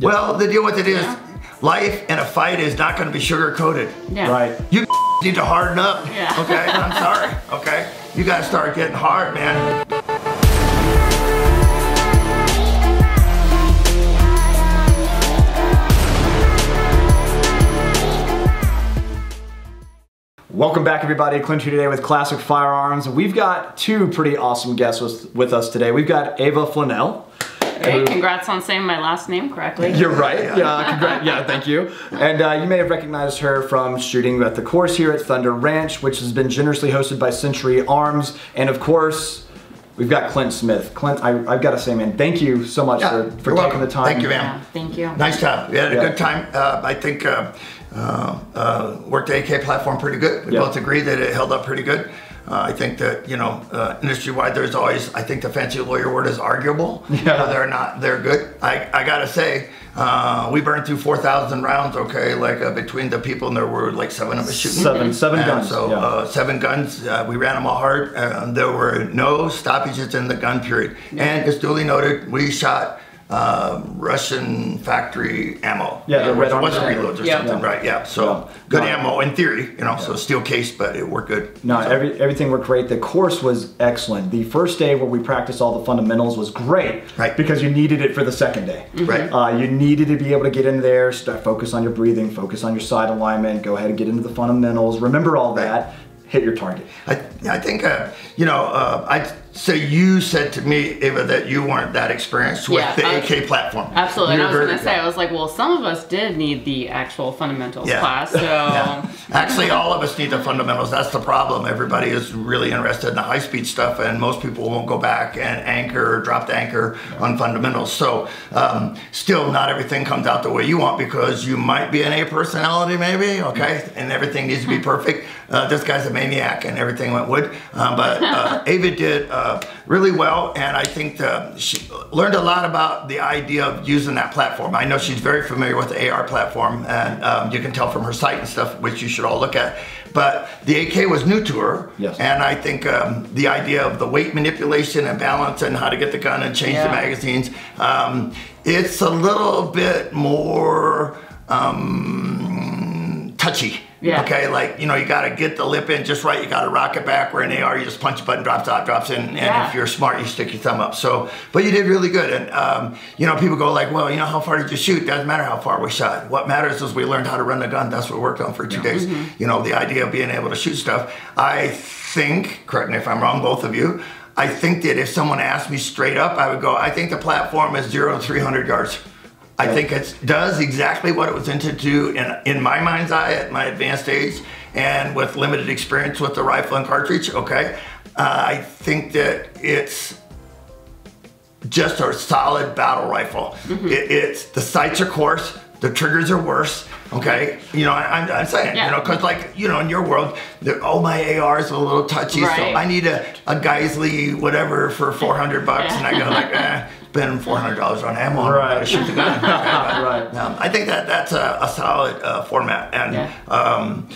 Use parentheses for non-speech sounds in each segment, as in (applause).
Well, the deal with it is, life in a fight is not going to be sugar coated. Yeah. Right. You (laughs) need to harden up. Yeah. Okay, I'm (laughs) sorry. Okay, you got to start getting hard, man. Welcome back, everybody. Clint here today with Classic Firearms. We've got two pretty awesome guests with, with us today. We've got Ava Flanell. Hey, congrats on saying my last name correctly. (laughs) You're right. Yeah, congrats. Yeah, thank you. And uh, you may have recognized her from shooting at the course here at Thunder Ranch, which has been generously hosted by Century Arms. And of course, we've got Clint Smith. Clint, I, I've got to say, man, thank you so much Yeah, for, for you're taking welcome. the time. Thank you, man. Yeah, thank you. Nice job. We had a Yeah. good time. Uh, I think uh, uh, uh, worked the AK platform pretty good. We Yeah. both agree that it held up pretty good. Uh, I think that you know, uh, industry-wide, there's always. I think the fancy lawyer word is arguable. Yeah. they're not. They're good. I, I gotta say, uh, we burned through 4,000 rounds. Okay, like uh, between the people, and there were like seven of us shooting. Seven, seven And guns. So yeah. uh, seven guns. Uh, we ran them all hard. And there were no stoppages in the gun period. And it's duly noted, we shot um, Russian factory ammo. Yeah, the It red wasn't reloads or Yeah. something, Yeah. right? Yeah. So Yeah. good No. ammo in theory, you know. So steel case, but it worked good. No, So- every, everything worked great. The course was excellent. The first day where we practiced all the fundamentals was great, Right. Because you needed it for the second day, Right. Uh, you needed to be able to get in there, start focus on your breathing, focus on your sight alignment, go ahead and get into the fundamentals. Remember all Right. that. Hit your target. I, I think, uh, you know, uh, I so you said to me, Ava, that you weren't that experienced with Yeah, the I- AK platform. Absolutely. And I You're was going to say, I was like, well, some of us did need the actual fundamentals Yeah. class. (laughs) So, Yeah. Actually, all of us need the fundamentals. That's the problem. Everybody is really interested in the high speed stuff, and most people won't go back and anchor or drop the anchor on fundamentals. So, um, still, not everything comes out the way you want because you might be an A personality, maybe, okay? And everything needs to be perfect. Uh, this guy's a maniac, and everything went wood. Um, but uh, (laughs) Ava did uh, really well, and I think the, she learned a lot about the idea of using that platform. I know she's very familiar with the AR platform, and um, you can tell from her site and stuff, which you should all look at. But the AK was new to her, Yes. and I think um, the idea of the weight manipulation and balance and how to get the gun and change the magazines, um, it's a little bit more um, touchy. Yeah. Okay, like you know, you got to get the lip in just right. You got to rock it back. Where in AR, you just punch a button, drops out, drops in, and Yeah. if you're smart, you stick your thumb up. So, but you did really good. And um, you know, people go like, well, you know, how far did you shoot? Doesn't matter how far we shot. What matters is we learned how to run the gun. That's what we worked on for 2 days. You know, the idea of being able to shoot stuff. I think, correct me if I'm wrong, both of you. I think that if someone asked me straight up, I would go, I think the platform is zero to 300 yards. I think it does exactly what it was intended to do in, in my mind's eye at my advanced age and with limited experience with the rifle and cartridge. Okay. Uh, I think that it's just a solid battle rifle. It, it's the sights are coarse, the triggers are worse. Okay, you know I, I'm, I'm saying Yeah. you know because like you know in your world, the, oh my AR is a little touchy, so I need a, a Geissele whatever for 400 bucks, and I go like, (laughs) eh, spend 400 dollars on ammo, Right. right. shoot the gun. (laughs) Right. um, I think that that's a, a solid uh, format, and Yeah. um,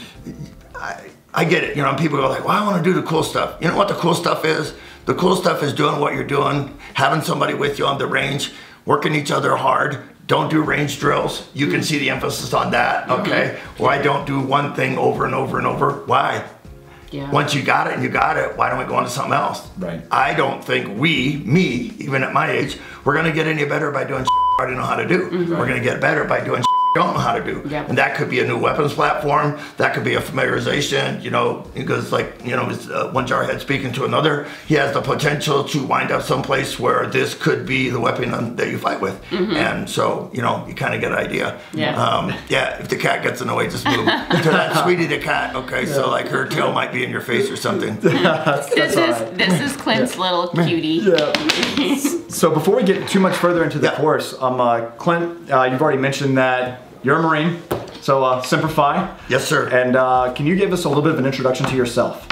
I, I get it. You know, people go like, "Well, I want to do the cool stuff." You know what the cool stuff is? The cool stuff is doing what you're doing, having somebody with you on the range, working each other hard. Don't do range drills. You can see the emphasis on that. Okay. Why don't do one thing over and over and over? Why? Yeah. Once you got it and you got it, why don't we go on to something else? Right. I don't think we, me, even at my age, we're gonna get any better by doing I already know how to do. Mm-hmm. We're gonna get better by doing we don't know how to do. Yep. And that could be a new weapons platform. That could be a familiarization, you know, because like, you know, uh, one jarhead speaking to another, he has the potential to wind up someplace where this could be the weapon that you fight with. And so, you know, you kind of get an idea. Yeah. Um, yeah, if the cat gets in the way, just move. (laughs) to that sweetie the cat, okay, so like her tail might be in your face or something. (laughs) That's, this that's is right. this is Clint's little cutie. Yeah. So before we get too much further into the Yeah. course, um, uh, Clint, uh, you've already mentioned that you're a Marine, so uh, Semper Fi. Yes, sir. And uh, can you give us a little bit of an introduction to yourself?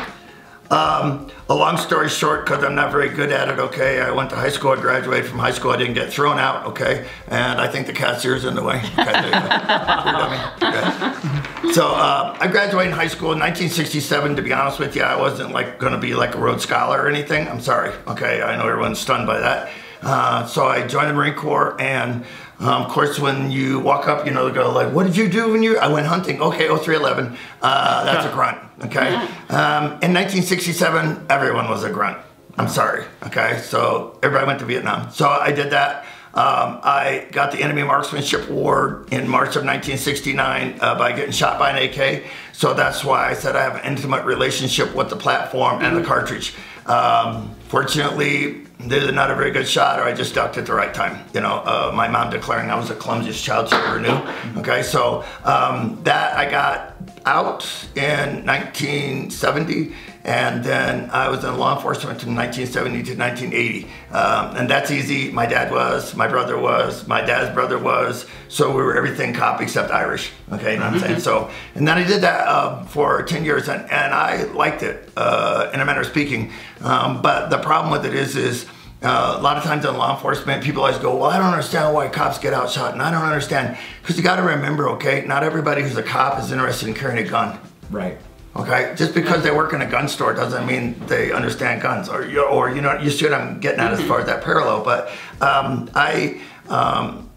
Um, a long story short, because I'm not very good at it, okay, I went to high school, I graduated from high school, I didn't get thrown out, okay, and I think the cat's ear's in the way. Okay, there you go. You got me? Okay. So uh, I graduated in high school in 1967. To be honest with you, I wasn't like going to be like a Rhodes Scholar or anything. I'm sorry, okay, I know everyone's stunned by that. Uh, so I joined the Marine Corps and Um, of course, when you walk up, you know, they go like, "What did you do when you?" I went hunting. Okay, 0311. Uh, that's a grunt. Okay. Um, in 1967, everyone was a grunt. I'm sorry. Okay, so everybody went to Vietnam. So I did that. Um, I got the Enemy Marksmanship Award in March of 1969 uh, by getting shot by an AK. So that's why I said I have an intimate relationship with the platform and the cartridge. Um, fortunately, they're not a very good shot, or I just ducked at the right time. You know, uh, my mom declaring I was the clumsiest child she ever knew. Okay, so um, that I got out in 1970 and then I was in law enforcement from 1970 to 1980. Um, and that's easy. My dad was, my brother was, my dad's brother was. So we were everything cop except Irish. Okay, you know what I'm saying? So, and then I did that uh, for 10 years and, and I liked it uh, in a manner of speaking. Um, but the problem with it is, is uh, a lot of times in law enforcement, people always go, Well, I don't understand why cops get outshot. And I don't understand. Because you got to remember, okay, not everybody who's a cop is interested in carrying a gun. Right. Okay, just because they work in a gun store doesn't mean they understand guns, or you, or you know, you see what I'm getting at as far as that parallel. But um, I um,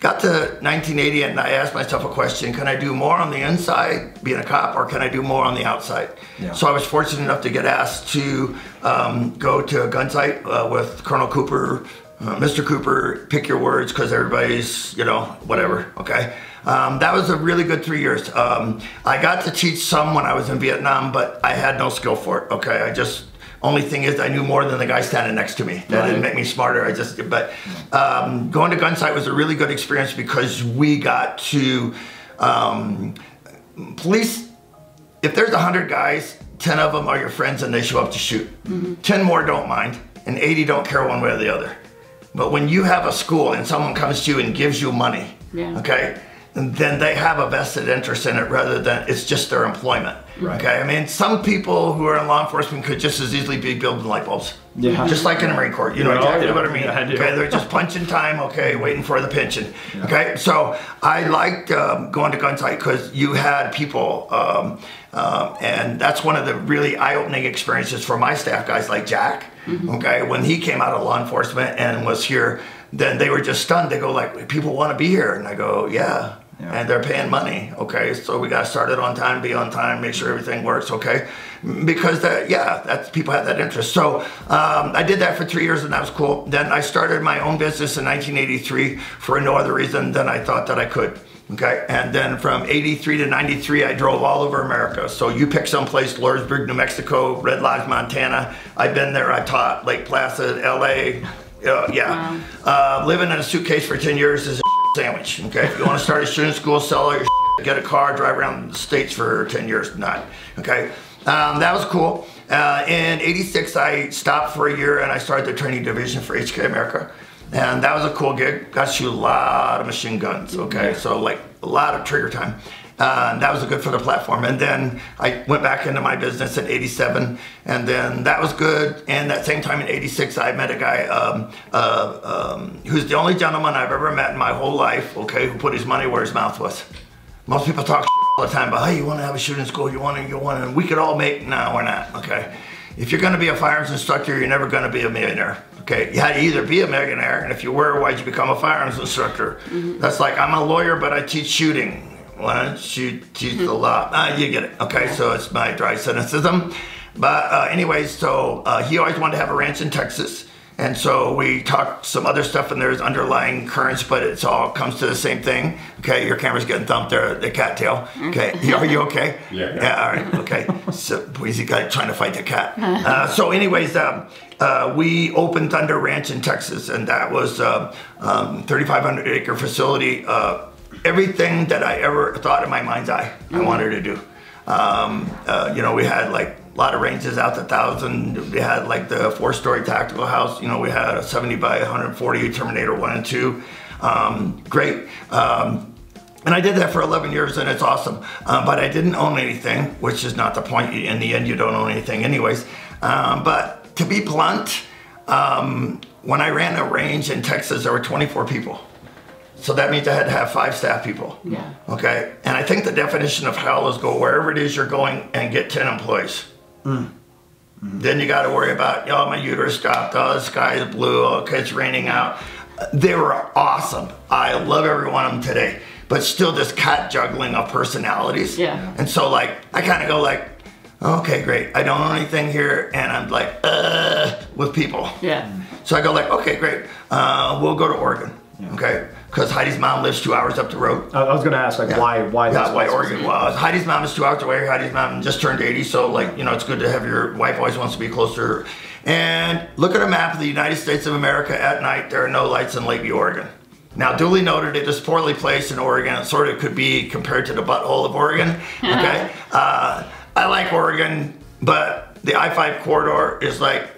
got to 1980 and I asked myself a question: Can I do more on the inside, being a cop, or can I do more on the outside? Yeah. So I was fortunate enough to get asked to um, go to a Gunsite uh, with Colonel Cooper. Uh, Mr. Cooper, pick your words because everybody's, you know, whatever, okay? Um, that was a really good three years. Um, I got to teach some when I was in Vietnam, but I had no skill for it. Okay, I just only thing is I knew more than the guy standing next to me. That Right. didn't make me smarter. I just but um, going to Gunsite was a really good experience because we got to um, police. If there's a hundred guys, ten of them are your friends and they show up to shoot. Ten more don't mind, and eighty don't care one way or the other. But when you have a school and someone comes to you and gives you money, Yeah. okay, then they have a vested interest in it rather than it's just their employment. Right. Okay, I mean, some people who are in law enforcement could just as easily be building light bulbs. Yeah. Just like in the Marine Corps, you know exactly yeah. what I mean. Yeah, I do. Okay, they're just punching time. Okay, waiting for the pension. Okay, so I liked um, going to Gunsite because you had people, um, um, and that's one of the really eye-opening experiences for my staff guys like Jack. Okay, when he came out of law enforcement and was here, then they were just stunned. They go like, "People want to be here," and I go, "Yeah." Yeah. And they're paying money, okay? So we got to start it on time, be on time, make sure everything works, okay? Because that, yeah, that's people have that interest. So um, I did that for three years, and that was cool. Then I started my own business in 1983 for no other reason than I thought that I could. Okay, and then from 83 to 93, I drove all over America. So you pick someplace, Lawrenceburg, New Mexico, Red Lodge, Montana. I've been there, I taught Lake Placid, LA. Uh, yeah. Uh, living in a suitcase for 10 years is a sandwich. Okay, if you want to start a shooting school, sell all your get a car, drive around the states for 10 years, not. Okay, um, that was cool. Uh, in 86, I stopped for a year and I started the training division for HK America. And that was a cool gig. Got to shoot a lot of machine guns, okay? So, like, a lot of trigger time. Uh, and that was good for the platform. And then I went back into my business in 87, and then that was good. And that same time in 86, I met a guy um, uh, um, who's the only gentleman I've ever met in my whole life, okay, who put his money where his mouth was. Most people talk all the time about, hey, you want to have a shooting school, you want to, you want to, we could all make, no, we're not, okay? If you're going to be a firearms instructor, you're never going to be a millionaire. Okay, you had to either be a millionaire, and if you were, why'd you become a firearms instructor? That's like I'm a lawyer, but I teach shooting. Why don't you teach the law? Ah, you get it. Okay, so it's my dry cynicism. But uh, anyways, so uh, he always wanted to have a ranch in Texas. And so we talked some other stuff, and there's underlying currents, but it's all comes to the same thing. Okay, your camera's getting thumped there, the cattail. Okay, (laughs) are you okay? Yeah. Yeah. All right. Okay. So Boise guy trying to fight the cat. Uh, so, anyways, um, uh, we opened Thunder Ranch in Texas, and that was a um, 3,500 acre facility. Uh, everything that I ever thought in my mind's eye, I wanted to do. Um, uh, you know, we had like a lot of ranges out to thousand. We had like the four-story tactical house. You know, we had a 70 by 140 Terminator one and two. Um, great. Um, and I did that for 11 years, and it's awesome. Uh, but I didn't own anything, which is not the point. In the end, you don't own anything, anyways. Um, but to be blunt, um, when I ran a range in Texas, there were 24 people. So that means I had to have five staff people. Yeah. Okay. And I think the definition of hell is go wherever it is you're going and get 10 employees. Then you got to worry about, oh, my uterus stopped. Oh, the sky is blue. Okay, it's raining out. they were awesome. I love every one of them today, but still this cat juggling of personalities. Yeah. And so like I kind of go like, okay, great. I don't know anything here, and I'm like, uh, with people. Yeah. So I go like, okay, great. Uh, we'll go to Oregon. Okay. Because Heidi's mom lives two hours up the road. I I was going to ask, like, why, why? Yeah, this why was- Oregon? Well, Heidi's mom is two hours away. Heidi's mom just turned 80, so like you know, it's good to have your wife always wants to be close to her. And look at a map of the United States of America at night. There are no lights in Lakeview, Oregon. Now, duly noted, it is poorly placed in Oregon. It sort of could be compared to the butthole of Oregon. (laughs) Okay, uh, I like Oregon, but the I-5 corridor is like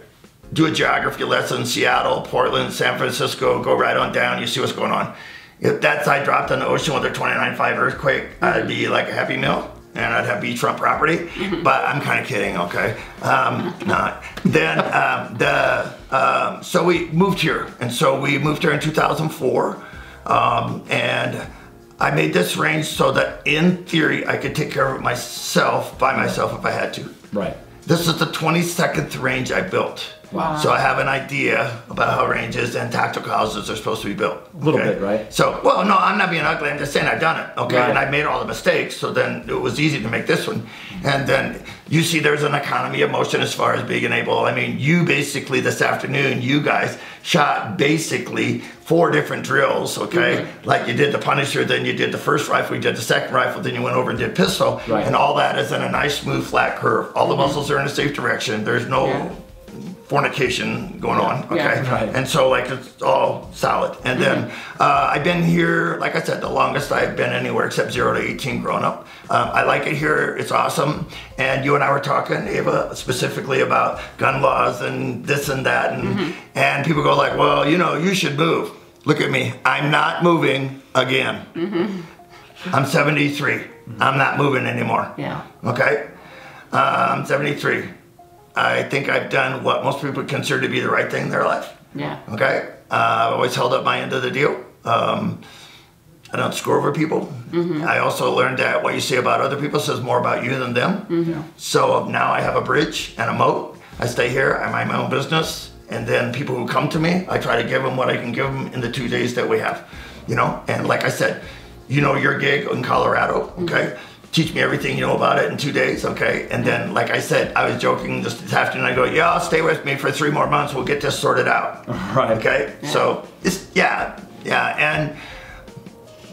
do a geography lesson, Seattle, Portland, San Francisco, go right on down, you see what's going on. If that side dropped in the ocean with a 29.5 earthquake, I'd be like a happy meal and I'd have beachfront property. But I'm kind of kidding, okay? Um, not. Then um, the, um, so we moved here. And so we moved here in 2004. Um, and I made this range so that in theory I could take care of it myself, by myself if I had to. Right. This is the 22nd range I built. Wow. So I have an idea about how ranges and tactical houses are supposed to be built. A little bit, right? So, well, no, I'm not being ugly. I'm just saying I've done it. Okay. Right. And I made all the mistakes. So then it was easy to make this one. And then you see there's an economy of motion as far as being able. I mean, you basically this afternoon, you guys shot basically four different drills. Okay. Mm-hmm. Like you did the Punisher, then you did the first rifle, you did the second rifle, then you went over and did pistol. Right. And all that is in a nice, smooth, flat curve. All the muscles are in a safe direction. There's no Yeah. Fornication going on. Okay. Yeah. Right. And so like it's all solid. And then uh, I've been here, like I said, the longest I've been anywhere except zero to 18 growing up. Um, I like it here. It's awesome. And you and I were talking, Ava, specifically about gun laws and this and that. And, and people go like, well, you know, you should move. Look at me. I'm not moving again. I'm 73. I'm not moving anymore. Yeah. Okay? Uh, I'm 73. I think I've done what most people consider to be the right thing in their life. Yeah. Okay? Uh, I've always held up my end of the deal. Um, I don't screw over people. I also learned that what you say about other people says more about you than them. So now I have a bridge and a moat. I stay here. I mind my own business. And then people who come to me, I try to give them what I can give them in the two days that we have. You know? And like I said, you know your gig in Colorado, okay? Teach me everything you know about it in two days, okay? And then, like I said, I was joking just this afternoon. I go, yeah, stay with me for three more months. We'll get this sorted out. (laughs) Right. Okay. So it's yeah, yeah, and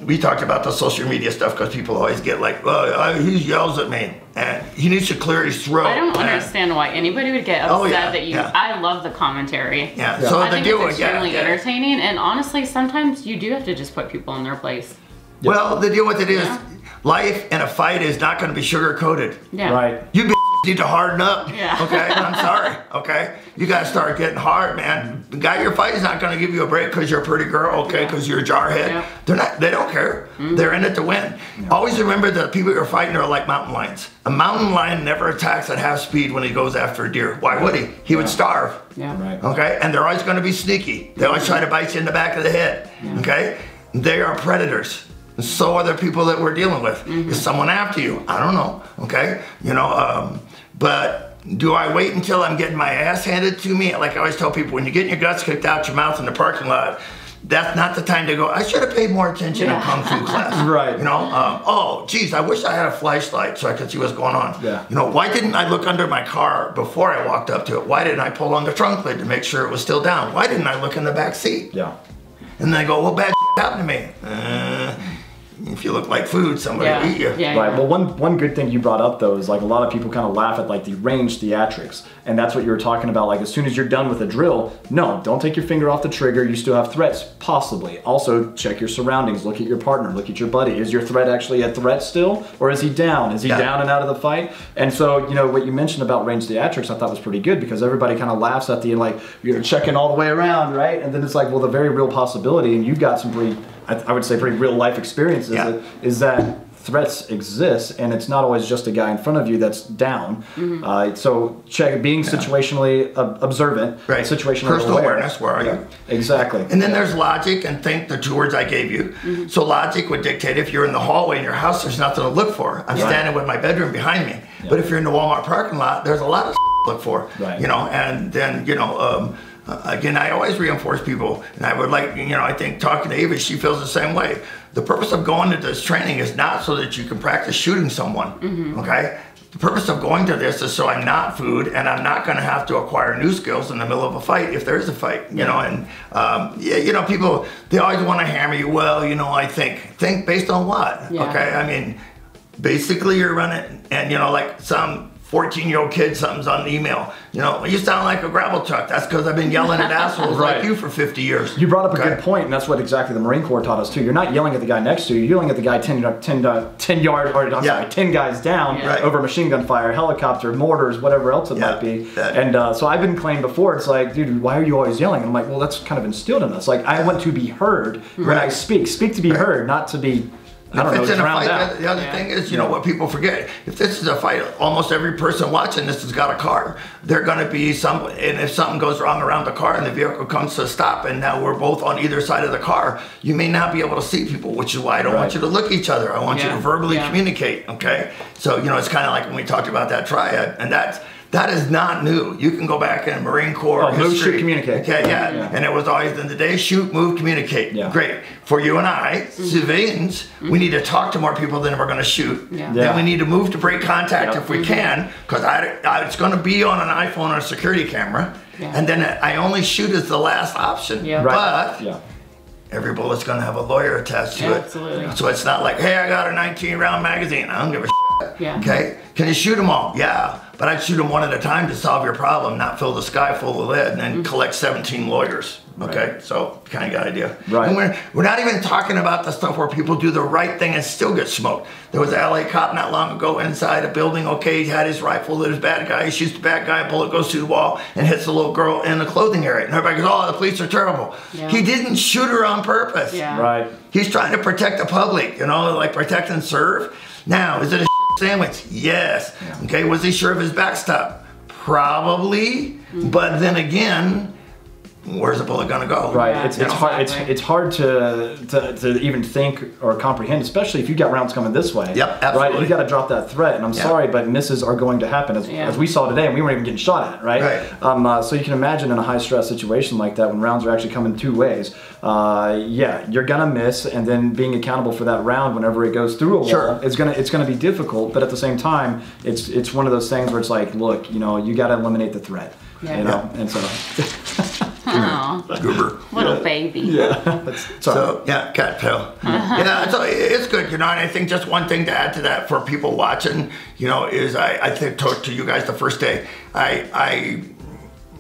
we talked about the social media stuff because people always get like, well, I, he yells at me, and he needs to clear his throat. I don't and- understand why anybody would get oh, upset Oh, yeah, that you. yeah. I love the commentary. Yeah. Yeah. So I the think deal it's with yeah, extremely yeah. entertaining, and honestly, sometimes you do have to just put people in their place. Well, the deal with it is, Yeah. Life and a fight is not going to be sugar coated. Yeah. Right. You b- (laughs) need to harden up. Yeah. Okay. (laughs) I'm sorry. Okay. You got to start getting hard, man. The guy you're fighting is not going to give you a break because you're a pretty girl. Okay. Because you're a jarhead. Yeah. They're not. They don't care. Mm. They're in it to win. Always remember that people you're fighting are like mountain lions. A mountain lion never attacks at half speed when he goes after a deer. Why would he? He would starve. Yeah. Right. Okay, and they're always going to be sneaky. They always try to bite you in the back of the head. Okay, they are predators. And so are the people that we're dealing with. Is someone after you? I don't know. Okay, you know, um, but do I wait until I'm getting my ass handed to me? Like I always tell people, when you're getting your guts kicked out your mouth in the parking lot. That's not the time to go. I should have paid more attention in Yeah. kung fu class. (laughs) Right. You know. Um, oh, geez, I wish I had a flashlight so I could see what's going on. Yeah. You know, why didn't I look under my car before I walked up to it? Why didn't I pull on the trunk lid to make sure it was still down? Why didn't I look in the back seat? Yeah. And then I go, well, bad (laughs) happened to me. Uh, if you look like food, somebody Yeah. will eat you. Yeah. Right. Well, one one good thing you brought up though is like a lot of people kind of laugh at like the range theatrics, and that's what you were talking about. Like as soon as you're done with a drill, no, don't take your finger off the trigger. You still have threats, possibly. Also, check your surroundings. Look at your partner. Look at your buddy. Is your threat actually a threat still, or is he down? Is he Yeah. down and out of the fight? And so you know what you mentioned about range theatrics, I thought was pretty good because everybody kind of laughs at the end, like you're checking all the way around, right? And then it's like, well, the very real possibility, and you've got some pretty, I, I would say, pretty real life experiences. Yeah. that- is that threats exist and it's not always just a guy in front of you that's down uh, so check being situationally ob- observant Right. situationally Personal aware. awareness, where are you? exactly And then there's logic and think the two words I gave you. So logic would dictate if you're in the hallway in your house, there's nothing to look for. I'm Right. standing with my bedroom behind me. But if you're in the Walmart parking lot, there's a lot of to look for. Right. You know, and then you know, um, uh, again, I always reinforce people, and I would like, you know, I think talking to Ava, she feels the same way. The purpose of going to this training is not so that you can practice shooting someone, okay? The purpose of going to this is so I'm not food and I'm not going to have to acquire new skills in the middle of a fight if there is a fight, you know. And um, yeah, you know, people they always want to hammer you. Well, you know, I think think based on what? Yeah. Okay, I mean, basically you're running and you know like some 14 year old kid something's on the email you know you sound like a gravel truck that's because i've been yelling at (laughs) assholes Right. like you for 50 years You brought up a Okay? good point, and that's what exactly the Marine Corps taught us too. You're not yelling at the guy next to you. You're yelling at the guy 10, yard- 10, uh, 10 yard, or I'm Yeah. sorry, 10 guys down Yeah. Right. over machine gun fire, helicopter, mortars, whatever else it Yeah, might be. And uh, so I've been claimed before. It's like, dude, why are you always yelling? I'm like, well, that's kind of instilled in us. Like, I want to be heard when I speak. Speak to be heard, not to be, I don't if know, it's in a fight, out. the- the other Yeah. thing is, you know, what people forget. If this is a fight, almost every person watching this has got a car. They're going to be some, and if something goes wrong around the car and the vehicle comes to a stop, and now we're both on either side of the car, you may not be able to see people, which is why I don't want you to look at each other. I want you to verbally Yeah. communicate. Okay, so you know, it's kind of like when we talked about that triad, and that's. That is not new. You can go back in Marine Corps Oh, move, history. shoot, communicate. Okay, yeah. Yeah. and it was always in the day: shoot, move, communicate. Yeah. Great for you and I, mm-hmm. civilians. We need to talk to more people than we're going to shoot. Yeah. Yeah. Then we need to move to break contact Yep. if we mm-hmm. can, because I, I, it's going to be on an iPhone or a security camera, Yeah. and then I only shoot as the last option. Yeah. Right. But yeah. every bullet's going to have a lawyer attached to Yeah, it. absolutely. So it's not like, hey, I got a 19 round magazine. I don't give a shit. Yeah. Okay. Can you shoot them all? Yeah. But I'd shoot them one at a time to solve your problem, not fill the sky full of lead and then mm-hmm. collect 17 lawyers. Okay. So kind of got idea. Right. And we're, we're not even talking about the stuff where people do the right thing and still get smoked. There was a LA cop not long ago inside a building. Okay. He had his rifle. There's a bad guy. He shoots the bad guy. A Bullet goes through the wall and hits the little girl in the clothing area. And everybody goes, oh, the police are terrible. Yeah. He didn't shoot her on purpose. Yeah. Right. He's trying to protect the public, you know, like protect and serve. Now, is it a sandwich? Yes. Okay, was he sure of his backstop? Probably. But then again, where's the bullet gonna go? Right. Yeah, it's it's hard it's it's hard to, to to even think or comprehend, especially if you got rounds coming this way. Yep, Right. absolutely. You got to drop that threat, and I'm Yeah. sorry, but misses are going to happen as, Yeah. as we saw today, and we weren't even getting shot at. Right. Right. Um. Uh, so you can imagine in a high stress situation like that, when rounds are actually coming two ways. Uh. Yeah, you're gonna miss, and then being accountable for that round whenever it goes through a Sure. wall, it's gonna it's gonna be difficult. But at the same time, it's it's one of those things where it's like, look, you know, you got to eliminate the threat. Yeah. You know, and so. (laughs) Oh, Goober. little baby. Yeah. That's, sorry. (laughs) So yeah, cattail. Uh-huh. yeah, so it's good, you know. And I think just one thing to add to that for people watching, you know, is I I think talked to you guys the first day. I I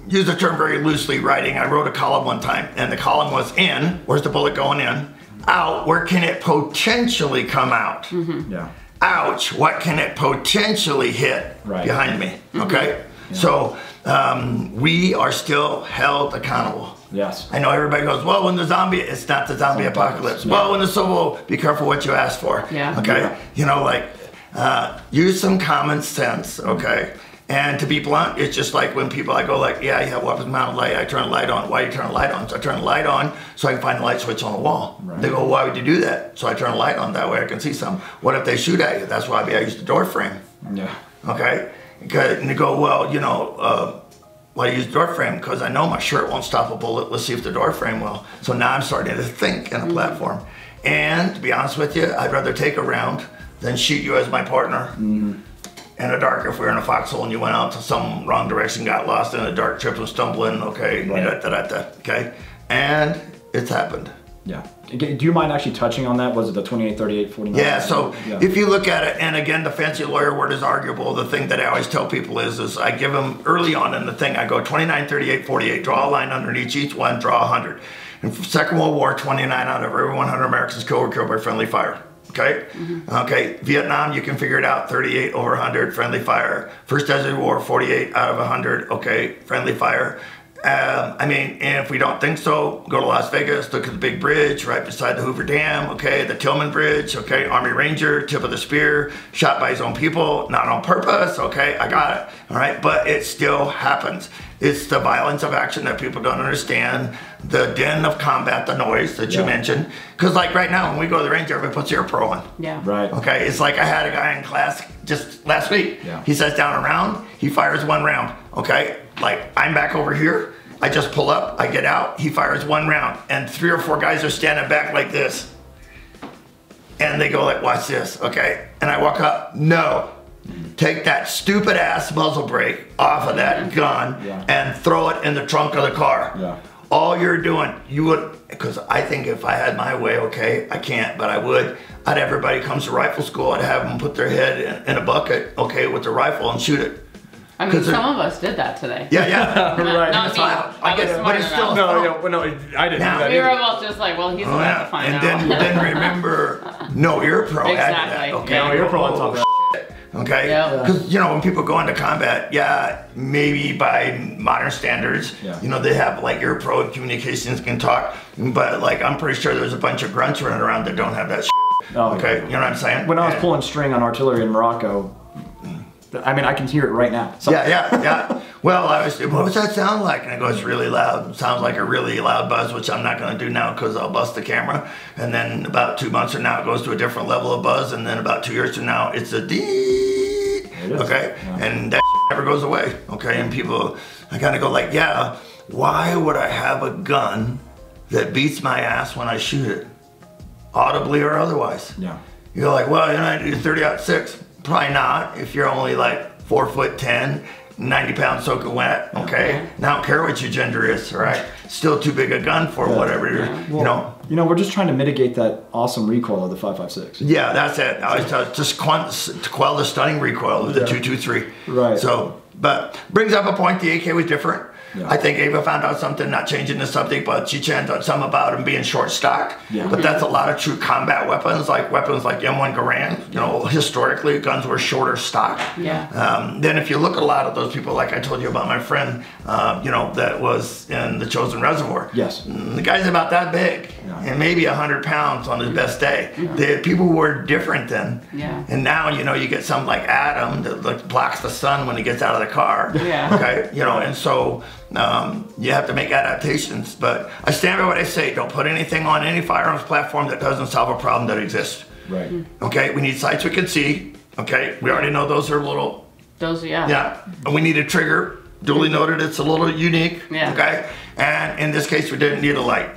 use the term very loosely. Writing, I wrote a column one time, and the column was in. Where's the bullet going in? Out. Where can it potentially come out? Mm-hmm. yeah. ouch, what can it potentially hit Right. behind me? Okay? Mm-hmm. So um, we are still held accountable. Yes. I know everybody goes, well, when the zombie, it's not the zombie apocalypse. Well, when the civil, be careful what you ask for. Yeah. Okay? Yeah. You know, like, uh, use some common sense, okay? And to be blunt, it's just like when people, I go like, yeah, you have weapons mounted light, I turn the light on. Why do you turn the light on? So I turn the light on so I can find the light switch on the wall. Right. They go, why would you do that? So I turn the light on, that way I can see some. What if they shoot at you? That's why I use the door frame. Yeah. Okay? And they go, well, you know, uh, why do you use the door frame? Because I know my shirt won't stop a bullet. Let's see if the door frame will. So now I'm starting to think in a platform. And to be honest with you, I'd rather take a round than shoot you as my partner in the dark. If we were in a foxhole and you went out to some wrong direction, got lost in the dark, tripped and stumbling, okay, Right. da, da, da, da, okay? And it's happened. Yeah. Do you mind actually touching on that? Was it the 28, 38, 49? Yeah, so Yeah. if you look at it, and again, the fancy lawyer word is arguable. The thing that I always tell people is, is I give them early on in the thing, I go 29, 38, 48, draw a line underneath each one, draw 100. In Second World War, 29 out of every 100 Americans killed were killed by friendly fire. Okay? Mm-hmm. Okay. Vietnam, you can figure it out 38 over 100, friendly fire. First Desert War, 48 out of 100, okay, friendly fire. Um, I mean, and if we don't think so, go to Las Vegas, look at the big bridge right beside the Hoover Dam, okay, the Tillman Bridge, okay, Army Ranger, tip of the spear, shot by his own people, not on purpose, okay, I got it, all right, but it still happens. It's the violence of action that people don't understand, the din of combat, the noise that you Yeah. mentioned. Because, like right now, when we go to the range, everybody puts ear pro on. Yeah. Right. Okay, it's like I had a guy in class just last week. Yeah. He sets down a round, he fires one round. Okay, like I'm back over here. I just pull up, I get out, he fires one round, and three or four guys are standing back like this. And they go like, watch this, okay? And I walk up, no. Take that stupid ass muzzle brake off of that gun Yeah. and throw it in the trunk of the car. Yeah. All you're doing, you would, because I think if I had my way, okay, I can't, but I would. I'd everybody comes to rifle school. I'd have them put their head in, in a bucket, okay, with the rifle and shoot it. I mean, some of us did that today. Yeah, yeah. Not, Right. (laughs) not me. I- I I, get was it, but it's still- No, no, no, I didn't Now- do that We were either. both just like, well, he's Oh, about yeah. to find and out. then then (laughs) remember, no, you're pro. Add to that, Exactly. okay. Yeah, you're pro on top of that. Oh, shit, Okay, Yeah. because you know when people go into combat, yeah, maybe by modern standards, Yeah. you know they have like your pro communications can talk, but like I'm pretty sure there's a bunch of grunts running around that don't have that. Shit. Oh, okay, yeah. you know what I'm saying? When I was And- pulling string on artillery in Morocco, I mean, I can hear it right now. So- Yeah, yeah, yeah. Well, I was, what does that sound like? And it goes really loud. It sounds like a really loud buzz, which I'm not going to do now because I'll bust the camera. And then about two months from now, it goes to a different level of buzz. And then about two years from now, it's a dee. It Okay, yeah. and that never goes away. Okay, and people, I kind of go like, yeah. Why would I have a gun that beats my ass when I shoot it, audibly or otherwise? Yeah. You're like, well, you know, I do 30 out six. Probably not if you're only like four foot 10, 90 pounds soaking wet. Okay. Now I don't care what your gender is, right? Still too big a gun for whatever you're, you know. You know, we're just trying to mitigate that awesome recoil of the 556. Yeah, that's it. I tell uh, just to quell the stunning recoil of the Yeah. 223. Right. So, but brings up a point. The AK was different. Yeah. I think Ava found out something, not changing the subject, but she found out something about him being short stock. Yeah. But that's a lot of true combat weapons, like weapons like M1 Garand. You know, historically, guns were shorter stock. Yeah. Um, then if you look at a lot of those people, like I told you about my friend, uh, you know, that was in the Chosin Reservoir. Yes. Mm, The guy's about that big. And maybe 100 pounds on his best day. The people were different then. Yeah. And now, you know, you get something like Adam that like, blocks the sun when he gets out of the car. Yeah. Okay. You know, and so um, you have to make adaptations. But I stand by what I say. Don't put anything on any firearms platform that doesn't solve a problem that exists. Right. Okay. We need sights we can see. Okay. We already know those are little Those, yeah. yeah, and we need a trigger. Duly noted, it's a little unique. Yeah. Okay, and in this case, we didn't need a light.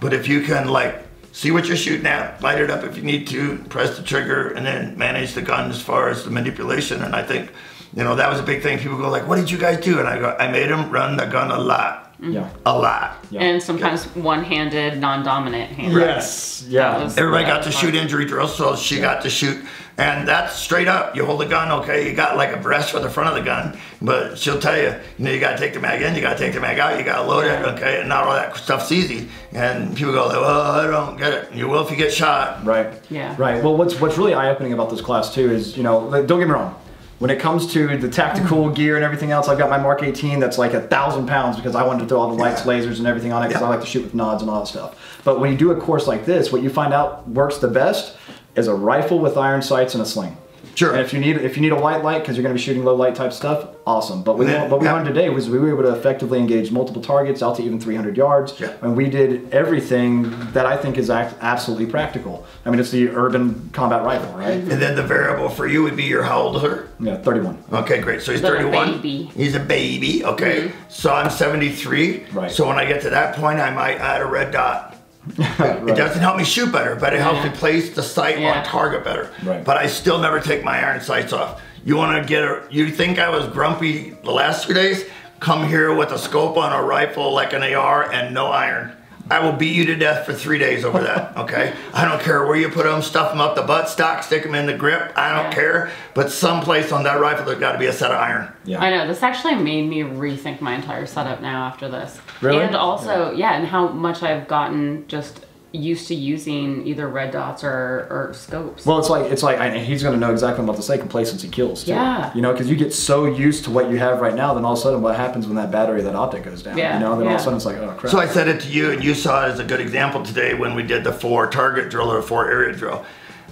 But if you can like see what you're shooting at, light it up if you need to, press the trigger, and then manage the gun as far as the manipulation. And I think, you know, that was a big thing. People go like, "What did you guys do?" And I go, "I made them run the gun a lot, Yeah. a lot." Yeah. And sometimes one-handed, non-dominant hand. Yes. Yeah. Everybody got to was shoot injury drills, so she got to shoot. And that's straight up. You hold the gun, okay, you got like a breast for the front of the gun, but she'll tell you, you know, you gotta take the mag in, you gotta take the mag out, you gotta load it, okay, and not all that stuff's easy. And people go like, well, I don't get it. You will if you get shot. Right. Yeah. Right. Well, what's what's really eye-opening about this class too is, you know, like, don't get me wrong. When it comes to the tactical mm. gear and everything else, I've got my Mark 18 that's like a thousand pounds because I wanted to throw all the lights, lasers, and everything on it because. I like to shoot with nods and all that stuff. But when you do a course like this, what you find out works the best is a rifle with iron sights and a sling. Sure. And if you need if you need a white light because you're going to be shooting low light type stuff, awesome. But we Yeah, what we yeah. learned today was we were able to effectively engage multiple targets out to even 300 yards, Yeah. and we did everything that I think is absolutely practical. I mean, it's the urban combat rifle, right? And then the variable for you would be your how old is her? Yeah, 31. Okay, great. So he's Little 31. baby. He's a baby. Okay. Mm-hmm. So I'm 73. Right. So when I get to that point, I might add a red dot. (laughs) It doesn't help me shoot better, but it helps Yeah. me place the sight Yeah. on target better. Right. But I still never take my iron sights off. You want to get a? You think I was grumpy the last two days? Come here with a scope on a rifle like an AR and no iron. I will beat you to death for three days over that. (laughs) Okay. I don't care where you put them, stuff them up the butt stock, stick them in the grip. I don't Yeah. care. But someplace on that rifle, there's got to be a set of iron. Yeah. I know. This actually made me rethink my entire setup now after this. Really? And also, yeah. and how much I've gotten just used to using either red dots or, or scopes. Well, it's like it's like and he's going to know exactly what I'm about to say. Complacency kills. Too. Yeah. You know, because you get so used to what you have right now, then all of a sudden, what happens when that battery, that optic goes down? Yeah, You know, then all of a sudden it's like, oh crap. So I said it to you, and you saw it as a good example today when we did the four target drill or four area drill.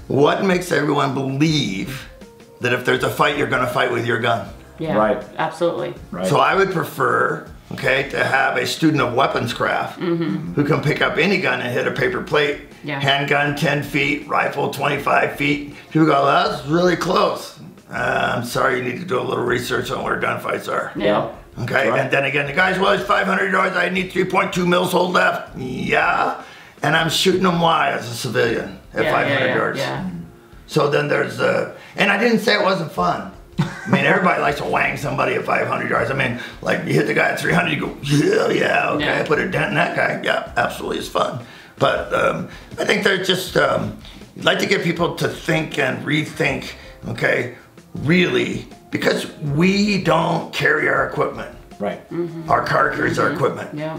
What makes everyone believe that if there's a fight, you're going to fight with your gun? yeah. Right. Absolutely. right. So I would prefer, okay, to have a student of weapons craft who can pick up any gun and hit a paper plate. Yeah. Handgun 10 feet, rifle 25 feet. People go, that's really close. Uh, I'm sorry, you need to do a little research on where gunfights are. Yeah. Okay, Right. and then again, the guys, well, it's 500 yards. I need 3.2 mils hold left. Yeah, and I'm shooting them wide as a civilian at yeah, 500 yeah, yeah, yards. Yeah. So then there's the, and I didn't say it wasn't fun. I mean, everybody likes to wang somebody at 500 yards. I mean, like you hit the guy at 300, you go, yeah, yeah, okay, Yeah. I put a dent in that guy. Yeah, absolutely, it's fun. But um, I think they're just, um, like to get people to think and rethink, okay, really, because we don't carry our equipment. Right. Our car carries our equipment. Yeah.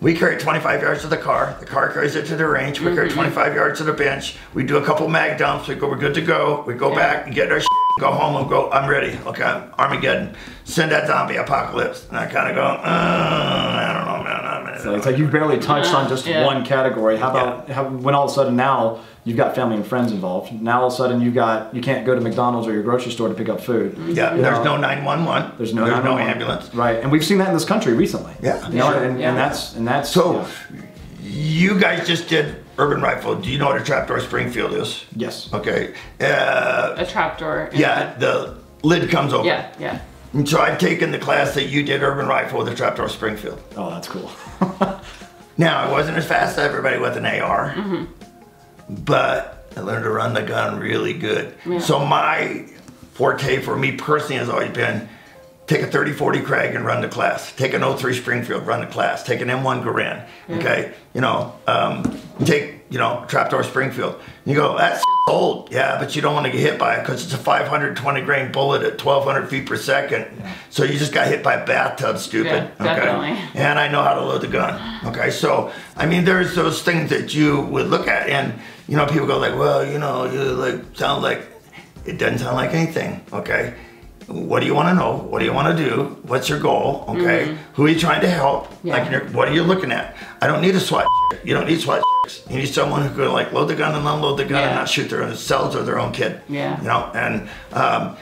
We carry 25 yards to the car. The car carries it to the range. We Mm-hmm. carry 25 yards to the bench. We do a couple mag dumps. We go, we're good to go. We go Yeah. back and get our shit, go home and go, I'm ready. Okay, Armageddon. Send that zombie apocalypse. And I kind of go, uh, I don't know, man. I mean, So it's like you've barely touched on just Yeah. one category. How about how, when all of a sudden now you've got family and friends involved? Now all of a sudden you've got you can't go to McDonald's or your grocery store to pick up food. yeah, You there's know, no 911. There's no, there's no ambulance. Right, and we've seen that in this country recently. Yeah. you know, Sure. and, Yeah. and that's and that's So, yeah. you guys just did Urban Rifle. Do you know what a trapdoor Springfield is? yes, Okay. Uh, A trapdoor. in yeah, the lid comes open. Yeah. Yeah. And so I've taken the class that you did Urban Rifle with a trapdoor Springfield. oh that's cool. (laughs) (laughs) Now, I wasn't as fast as everybody with an AR, Mm-hmm. but I learned to run the gun really good. Yeah. So my forte for me personally has always been take a 30-40 Krag and run the class. Take an 03 Springfield, run the class. Take an M1 Garand, okay? You know, um, take, you know, trapdoor Springfield. You go, that's old. Yeah, but you don't want to get hit by it because it's a 520 grain bullet at 1,200 feet per second. So you just got hit by a bathtub, stupid. Yeah, definitely. Okay? And I know how to load the gun. Okay, so I mean, there's those things that you would look at, and you know, people go like, well, you know, you like sound like it doesn't sound like anything. Okay, what do you want to know? What do you want to do? What's your goal? Okay, who are you trying to help? Mm-hmm. Yeah. Like, what are you looking at? I don't need a SWAT. You don't need SWAT. You need someone who could like load the gun and unload the gun and not shoot their own selves or their own kid. Yeah. You know, and um,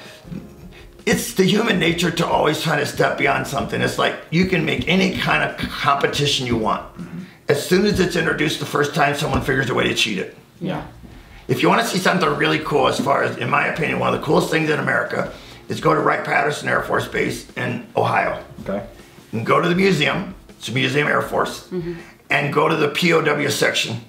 it's the human nature to always try to step beyond something. It's like you can make any kind of competition you want. As soon as it's introduced the first time, someone figures a way to cheat it. Yeah. If you want to see something really cool, as far as, in my opinion, one of the coolest things in America is go to Wright Patterson Air Force Base in Ohio Okay. and go to the museum, it's a museum Air Force, mm -hmm. and go to the POW section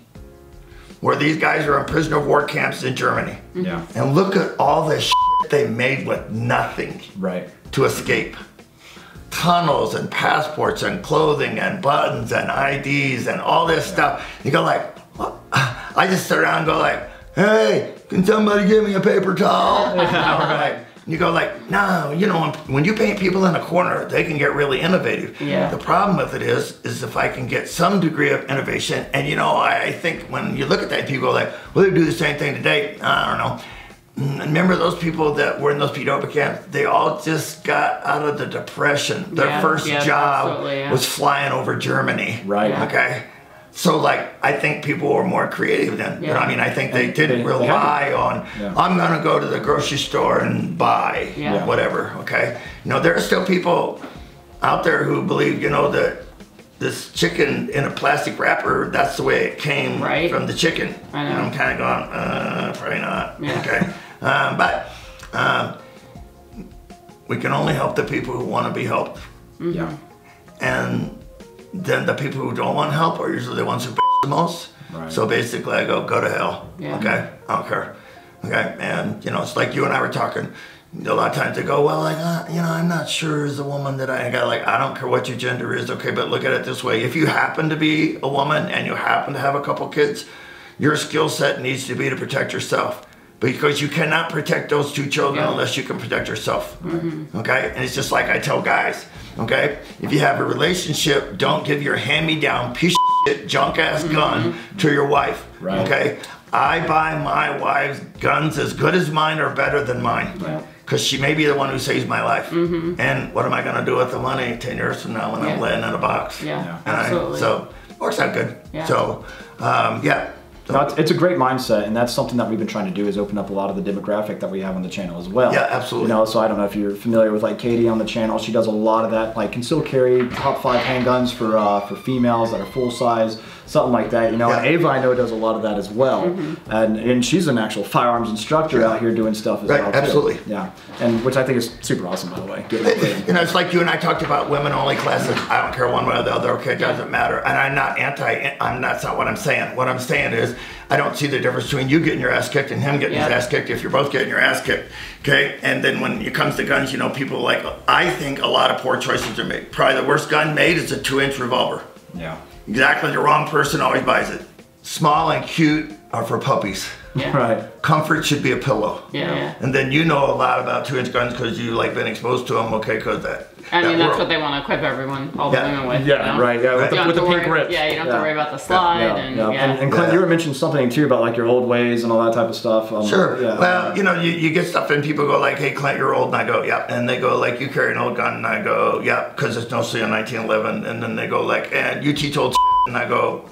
where these guys are in prisoner of war camps in Germany. Yeah. And look at all the shit they made with nothing Right. to escape. Tunnels and passports and clothing and buttons and IDs and all this stuff. You go like, what? I just sit around and go like, hey, can somebody give me a paper towel? (laughs) right. You go like, no, you know, when, when you paint people in a corner, they can get really innovative. Yeah. The problem with it is, is if I can get some degree of innovation, and you know, I, I think when you look at that, people go like, well, they do the same thing today. I don't know. Mm, Remember those people that were in those PW camps? They all just got out of the depression. Their Yeah, first yeah, job yeah. was flying over Germany. Right. Yeah. Okay. So like, I think people were more creative then. Yeah. I mean, I think they didn't they- they rely on. Yeah. I'm gonna go to the grocery store and buy Yeah. whatever. Okay. You know, there are still people out there who believe, you know, that this chicken in a plastic wrapper, that's the way it came Right. from the chicken. I know. And I'm kind of going, uh, probably not. Yeah. Okay. Um, but um, we can only help the people who want to be helped. Yeah. And then the people who don't want help are usually the ones who the most. Right. So basically, I go, go to hell. Yeah. Okay. I don't care. Okay. And, you know, it's like you and I were talking. A lot of times they go, well, like, uh, you know, I'm not sure as a woman that I got like, I don't care what your gender is. Okay. But look at it this way. If you happen to be a woman and you happen to have a couple kids, your skill set needs to be to protect yourself. Because you cannot protect those two children Yeah. unless you can protect yourself. Mm-hmm. Okay? And it's just like I tell guys, okay? If you have a relationship, don't give your hand me down piece of shit, junk ass mm-hmm. gun to your wife. Right. Okay? I buy my wife's guns as good as mine or better than mine. Yeah. Because she may be the one who saves my life. Mm-hmm. And what am I going to do with the money 10 years from now when I'm laying in a box? Yeah, Yeah. And I- absolutely. so, works out good. Yeah. So, um, yeah. No, it's, it's a great mindset, and that's something that we've been trying to do is open up a lot of the demographic that we have on the channel as well. Yeah, absolutely. You know, so I don't know if you're familiar with like Katie on the channel. She does a lot of that, like concealed carry, top five handguns for uh, for females that are full size, something like that. You know, and Yeah. Ava I know does a lot of that as well, mm-hmm. and and she's an actual firearms instructor out here doing stuff as Right, well. too. absolutely. Yeah, and which I think is super awesome by the way. Getting it done. You know, it's like you and I talked about women only classes. I don't care one way or the other. Okay, it doesn't matter. And I'm not anti. I'm. That's not what I'm saying. What I'm saying is, I don't see the difference between you getting your ass kicked and him getting his ass kicked if you're both getting your ass kicked. Okay. And then when it comes to guns, you know, people like. I think a lot of poor choices are made. Probably the worst gun made is a two-inch revolver. Yeah. Exactly. The wrong person always buys it. Small and cute are for puppies. Yeah. (laughs) Right. Comfort should be a pillow. Yeah, yeah. And then you know a lot about two-inch guns because you like been exposed to them. Okay, because that. I mean, that that's world. what they want to equip everyone, all the Yeah. women with. Yeah, you know? right. Yeah, with the, with the pink worry- grips. Yeah, you don't have to worry about the slide Yeah, and yeah. yeah. And, and Clint, Yeah. you were mentioning something too about like your old ways and all that type of stuff. Um, Sure. Yeah. Well, you know, you, you get stuff and people go like, "Hey, Clint, you're old," and I go, "Yep," and they go like, "You carry an old gun," and I go, "Yep," because it's mostly a 1911, and then they go like, "And you teach old," and I go,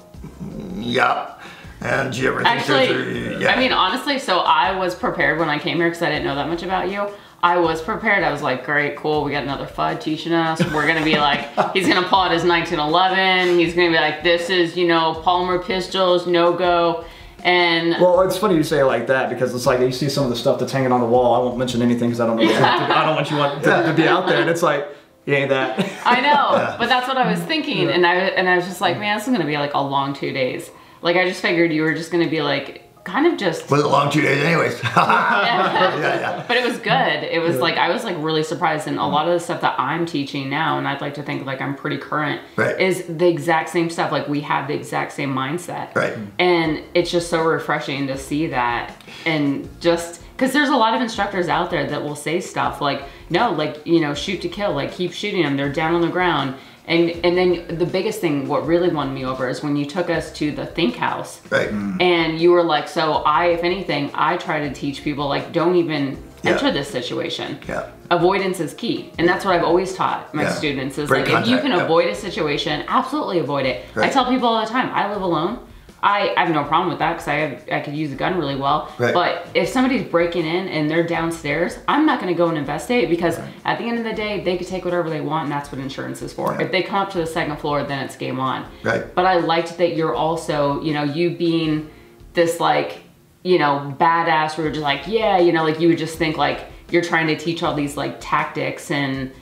"Mm, "Yep," you ever Actually, yeah. I mean, honestly, so I was prepared when I came here because I didn't know that much about you. I was prepared. I was like, great, cool. We got another Fudd teaching us. We're going to be like, (laughs) he's going to pull out his 1911. He's going to be like, this is, you know, polymer pistols, no go. And Well, it's funny you say it like that because it's like you see some of the stuff that's hanging on the wall. I won't mention anything because I don't know. What you want to, I don't want you want to, to be out there, and it's like, you ain't that. I know, (laughs) but that's what I was thinking, and I and I was just like, man, this is gonna be like a long two days. Like I just figured you were just gonna be like, kind of just. was a long two days, anyways. (laughs) (laughs) yeah, yeah. But it was good. It was like I was like really surprised, and a lot of the stuff that I'm teaching now, and I'd like to think like I'm pretty current, Right. is the exact same stuff. Like we have the exact same mindset, Right. And it's just so refreshing to see that, and just because there's a lot of instructors out there that will say stuff like, no, like you know, shoot to kill, like keep shooting them. They're down on the ground. And, and then the biggest thing, what really won me over is when you took us to the Think House, Right. Mm-hmm. and you were like, so I, if anything, I try to teach people like, don't even Yeah. enter this situation. Yeah. Avoidance is key, and that's what I've always taught my Yeah. students. Is Break like, if you can yeah. avoid a situation, absolutely avoid it. I tell people all the time, I live alone. I, I have no problem with that because I have, I could use a gun really well. Right. But if somebody's breaking in and they're downstairs, I'm not going to go and investigate because at the end of the day, they could take whatever they want, and that's what insurance is for. Yeah. If they come up to the second floor, then it's game on. Right. But I liked that you're also, you know, you being this like, you know, badass where you're just like, yeah, you know, like you would just think like you're trying to teach all these like tactics and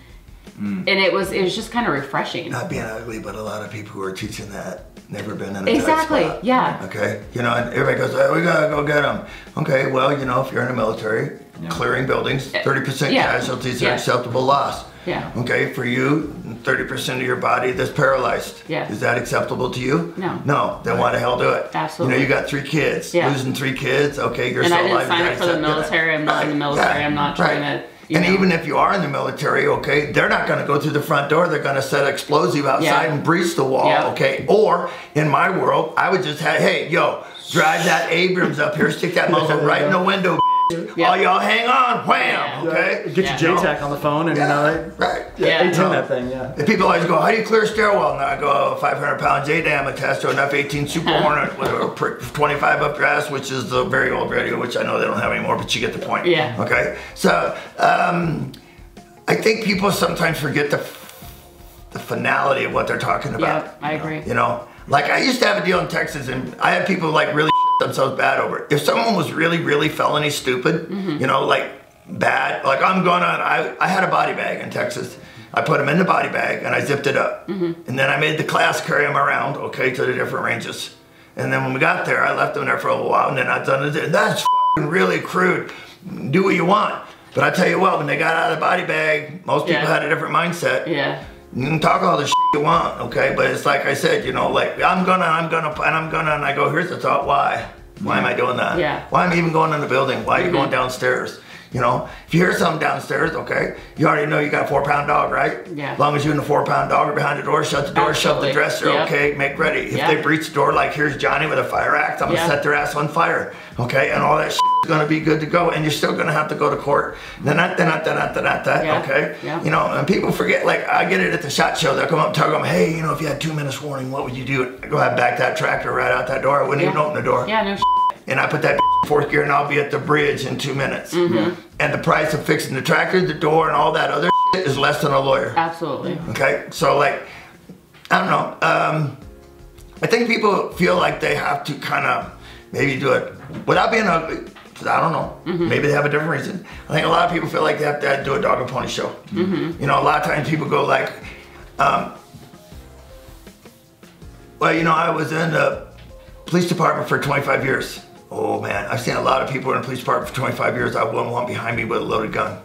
Mm. and it was it was just kind of refreshing. Not being ugly, but a lot of people who are teaching that never been in a tight Exactly, spot. yeah. Okay. You know, and everybody goes, oh, we gotta go get them. Okay. Well, you know, if you're in the military, clearing buildings, eh, thirty percent Yeah. casualties are acceptable loss. Yeah. Okay. For you, thirty percent of your body that's paralyzed. Yeah. Is that acceptable to you? No. No. Then why the hell do it? Absolutely. You know, you got three kids. Yeah. Losing three kids. Okay. You're And I didn't alive. sign up for the military. I'm not in the military. I'm not trying to, you and know. even if you are in the military, okay, they're not going to go through the front door. They're going to set explosive outside Yeah. and breach the wall, Yeah. okay? Or in my world, I would just have, hey, yo, drive that Abrams up here, stick that muzzle (laughs) right in the window. Yeah. All y'all hang on, wham, Yeah. okay? Get Yeah. your JTAC on the phone and you know, Yeah, like, right. Yeah. A10 that thing, yeah. And people always go, how do you clear a stairwell? And I go, 500 pound JDAM attached to an F-18 Super (laughs) Hornet with a prick 25 up your ass, which is the very old radio, which I know they don't have anymore, but you get the point. Yeah. Okay. So um, I think people sometimes forget the the finality of what they're talking about. Yeah, I agree. You know, like I used to have a deal in Texas, and I had people like really shit themselves bad over it. If someone was really, really felony stupid, Mm-hmm. you know, like bad, like I'm gonna, I, I had a body bag in Texas. I put them in the body bag and I zipped it up, Mm-hmm. and then I made the class carry them around, okay, to the different ranges. And then when we got there, I left them there for a while, and then I done it. That's fing really crude. Do what you want. But I tell you what, when they got out of the body bag, most people Yeah. had a different mindset. Yeah. You can talk all the shit you want, okay? But it's like I said, you know, like I'm gonna, I'm gonna, and I'm gonna, and I go, here's the thought, why? Why am I doing that? Yeah. Why am I even going in the building? Why are you mm-hmm. going downstairs? You know, if you hear something downstairs, okay, you already know you got a four pound dog, right? Yeah. As long as you and the four pound dog are behind the door, shut the door, shut the dresser, Yep. okay, make ready. If Yep. they breach the door, like here's Johnny with a fire axe, I'm gonna set their ass on fire, okay, and all that shit is gonna be good to go, and you're still gonna have to go to court. Then that, then that, then that, then that, that, okay. Yeah. You know, and people forget. Like I get it at the SHOT Show. They'll come up and tell them, hey, you know, if you had two minutes warning, what would you do? I go ahead, back that tractor right out that door. I wouldn't even open the door Yeah, no shit. And I put that (laughs) in fourth gear and I'll be at the bridge in two minutes. Mm-hmm. And the price of fixing the tractor, the door, and all that other (laughs) shit is less than a lawyer. Absolutely. Okay, so like, I don't know. Um, I think people feel like they have to kind of maybe do it without being ugly. 'cause I don't know. Maybe they have a different reason. I think a lot of people feel like they have to do a dog and pony show. You know, a lot of times people go like, um, well, you know, I was in the police department for 25 years. Oh man, I've seen a lot of people in the police department for 25 years. I wouldn't want behind me with a loaded gun.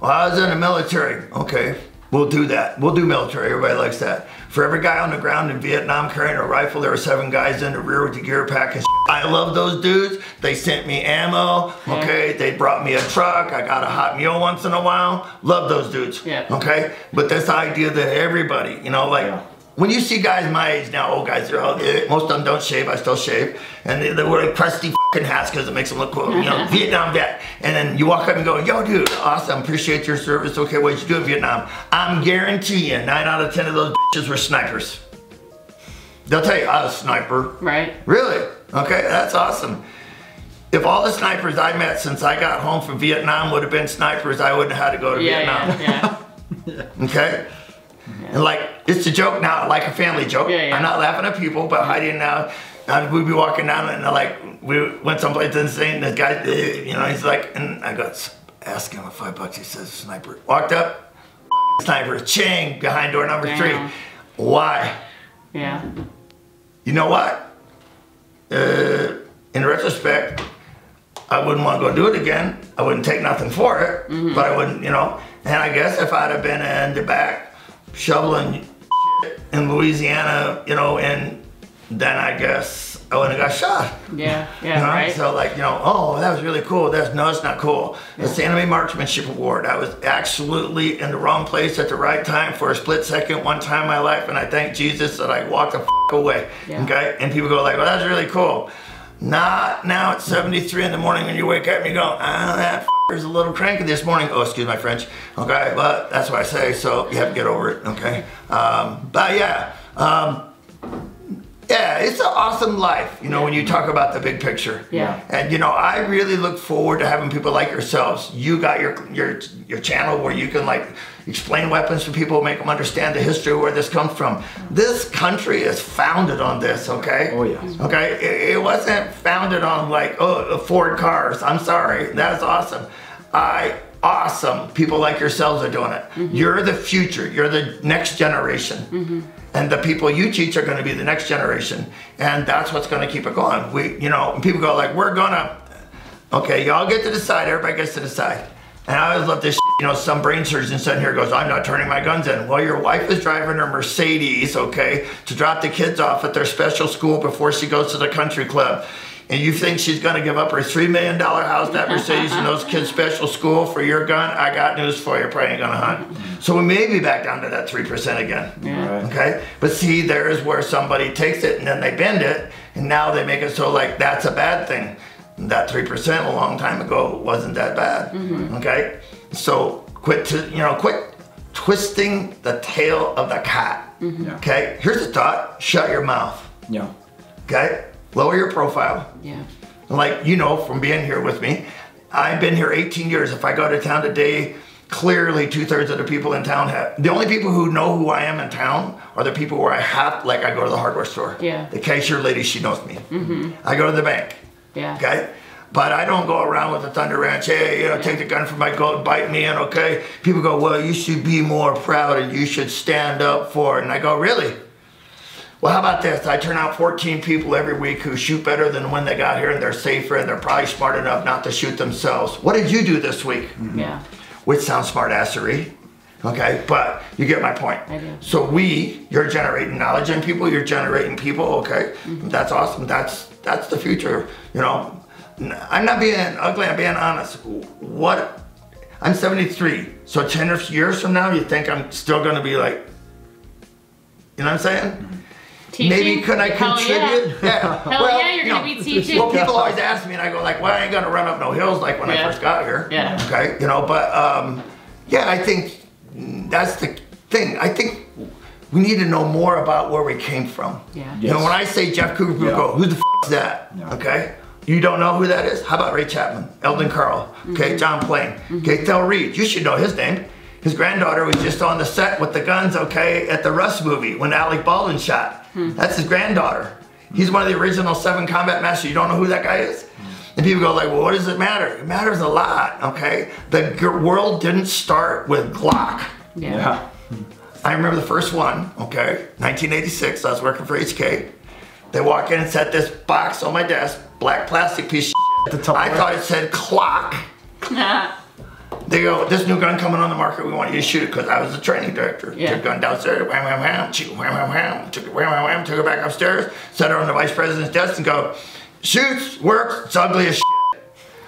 Well, I was in the military. Okay, we'll do that. We'll do military. Everybody likes that. For every guy on the ground in Vietnam carrying a rifle, there were seven guys in the rear with the gear pack and shit. I love those dudes. They sent me ammo. Okay, they brought me a truck. I got a hot meal once in a while. Love those dudes. Yeah. Okay, but this idea that everybody, you know, like. Yeah. When you see guys my age now, old guys, they're all, eh, most of them don't shave. I still shave, and they, they wear crusty fucking hats because it makes them look cool. You know, (laughs) Vietnam vet. And then you walk up and go, "Yo, dude, awesome, appreciate your service. Okay, what'd you do in Vietnam?" I'm guaranteeing nine out of ten of those bitches were snipers. They'll tell you, "I was a sniper." Right. Really? Okay, that's awesome. If all the snipers I met since I got home from Vietnam would have been snipers, I wouldn't have had to go to Yeah, Vietnam. yeah, yeah. (laughs) Okay? And like, it's a joke now, like a family joke. Yeah, yeah. I'm not laughing at people, but Heidi and now, we'd be walking down and uh, like, we went someplace insane. This guy, uh, you know, he's like, and I got ask him for five bucks. He says, sniper. Walked up, (laughs) sniper, ching, behind door number Damn. three. Why? Yeah. You know what? Uh, in retrospect, I wouldn't want to go do it again. I wouldn't take nothing for it, Mm-hmm. but I wouldn't, you know. And I guess if I'd have been in the back shoveling shit in Louisiana, you know, and then I guess I went and got shot. Yeah. Yeah. (laughs) You know? Right. So like, you know, oh, that was really cool. That's no, it's not cool. It's the Enemy Marksmanship Award. I was absolutely in the wrong place at the right time for a split second, one time in my life, and I thank Jesus that I walked the f- away. Yeah. Okay, and people go like, well, that's really cool. Not now. It's 73 in the morning, and you wake up and you go, ah, that is a little cranky this morning. Oh, excuse my French. Okay, but that's what I say. So you have to get over it. Okay, um, but yeah. Um, yeah, it's an awesome life, you know, when you talk about the big picture. Yeah. And you know, I really look forward to having people like yourselves. You got your your your channel where you can like explain weapons to people, make them understand the history of where this comes from. This country is founded on this, okay? Oh, yeah. Okay, it, it wasn't founded on like oh Ford cars. I'm sorry, that's awesome. I awesome. People like yourselves are doing it. Mm-hmm. You're the future. You're the next generation. Mm-hmm. And the people you teach are going to be the next generation, and that's what's going to keep it going. We, you know, people go like, "We're gonna." Okay, y'all get to decide. Everybody gets to decide. And I always love this. shit, You know, some brain surgeon sitting here goes, "I'm not turning my guns in." Well, your wife is driving her Mercedes, okay, to drop the kids off at their special school before she goes to the country club. And you think she's going to give up her three million dollar house, that Mercedes, and those kids' special school for your gun? I got news for you. Probably ain't going to hunt. So we may be back down to that three percent again. Yeah. Okay, but see, there is where somebody takes it and then they bend it, and now they make it so like that's a bad thing. That three percent a long time ago wasn't that bad. Mm-hmm. Okay, so quit to you know quit twisting the tail of the cat. Mm-hmm. Okay, here's the thought: shut your mouth. Yeah. Okay, lower your profile. Yeah. Like you know from being here with me, I've been here 18 years. If I go to town today, clearly two thirds of the people in town have. The only people who know who I am in town are the people where I have, like I go to the hardware store. Yeah. The cashier lady, she knows me. Mm-hmm. I go to the bank. Yeah. Okay. But I don't go around with a Thunder Ranch, hey, you know, take the gun from my goat, bite me in, okay? People go, well, you should be more proud and you should stand up for it. And I go, really? Well, how about this? I turn out 14 people every week who shoot better than when they got here and they're safer and they're probably smart enough not to shoot themselves. What did you do this week? Mm-hmm. Yeah. Which sounds smart assery. Okay, but you get my point. I do. So we, you're generating knowledge in people, you're generating people, okay? Mm-hmm. That's awesome. That's that's the future, you know. I'm not being ugly. I'm being honest. What? I'm 73. So 10 years from now, you think I'm still going to be like, you know what I'm saying? Mm-hmm. Teaching? Maybe could I Hell contribute? (laughs) Yeah. Hell yeah, you're you gonna know, be teaching. Well, people always ask me, and I go like, "Well, I ain't gonna run up no hills like when I first got here." Yeah. Okay, you know, but um, yeah, I think that's the thing. I think we need to know more about where we came from. Yeah. You know, when I say Jeff Cooper, people Yeah. go, "Who the f is that?" Yeah. Okay. You don't know who that is? How about Ray Chapman, Elden Carl, okay, John Plain, okay, Thell Reed. You should know his name. His granddaughter was just on the set with the guns, okay, at the Rust movie when Alec Baldwin shot. That's his granddaughter. He's one of the original seven combat masters. You don't know who that guy is? And people go like, well, what does it matter? It matters a lot, okay? The g- world didn't start with Glock. Yeah. Yeah. I remember the first one, okay, 1986. I was working for HK. They walk in and set this box on my desk, black plastic piece of At the shit. top I right. thought it said clock. (laughs) They go, this new gun coming on the market, we want you to shoot it because I was the training director. Yeah. Took gun downstairs, wham, wham, wham, shoot, wham, wham, wham, took it, wham, wham, wham, took it back upstairs, set it on the vice president's desk and go, shoots, works, it's ugly as shit.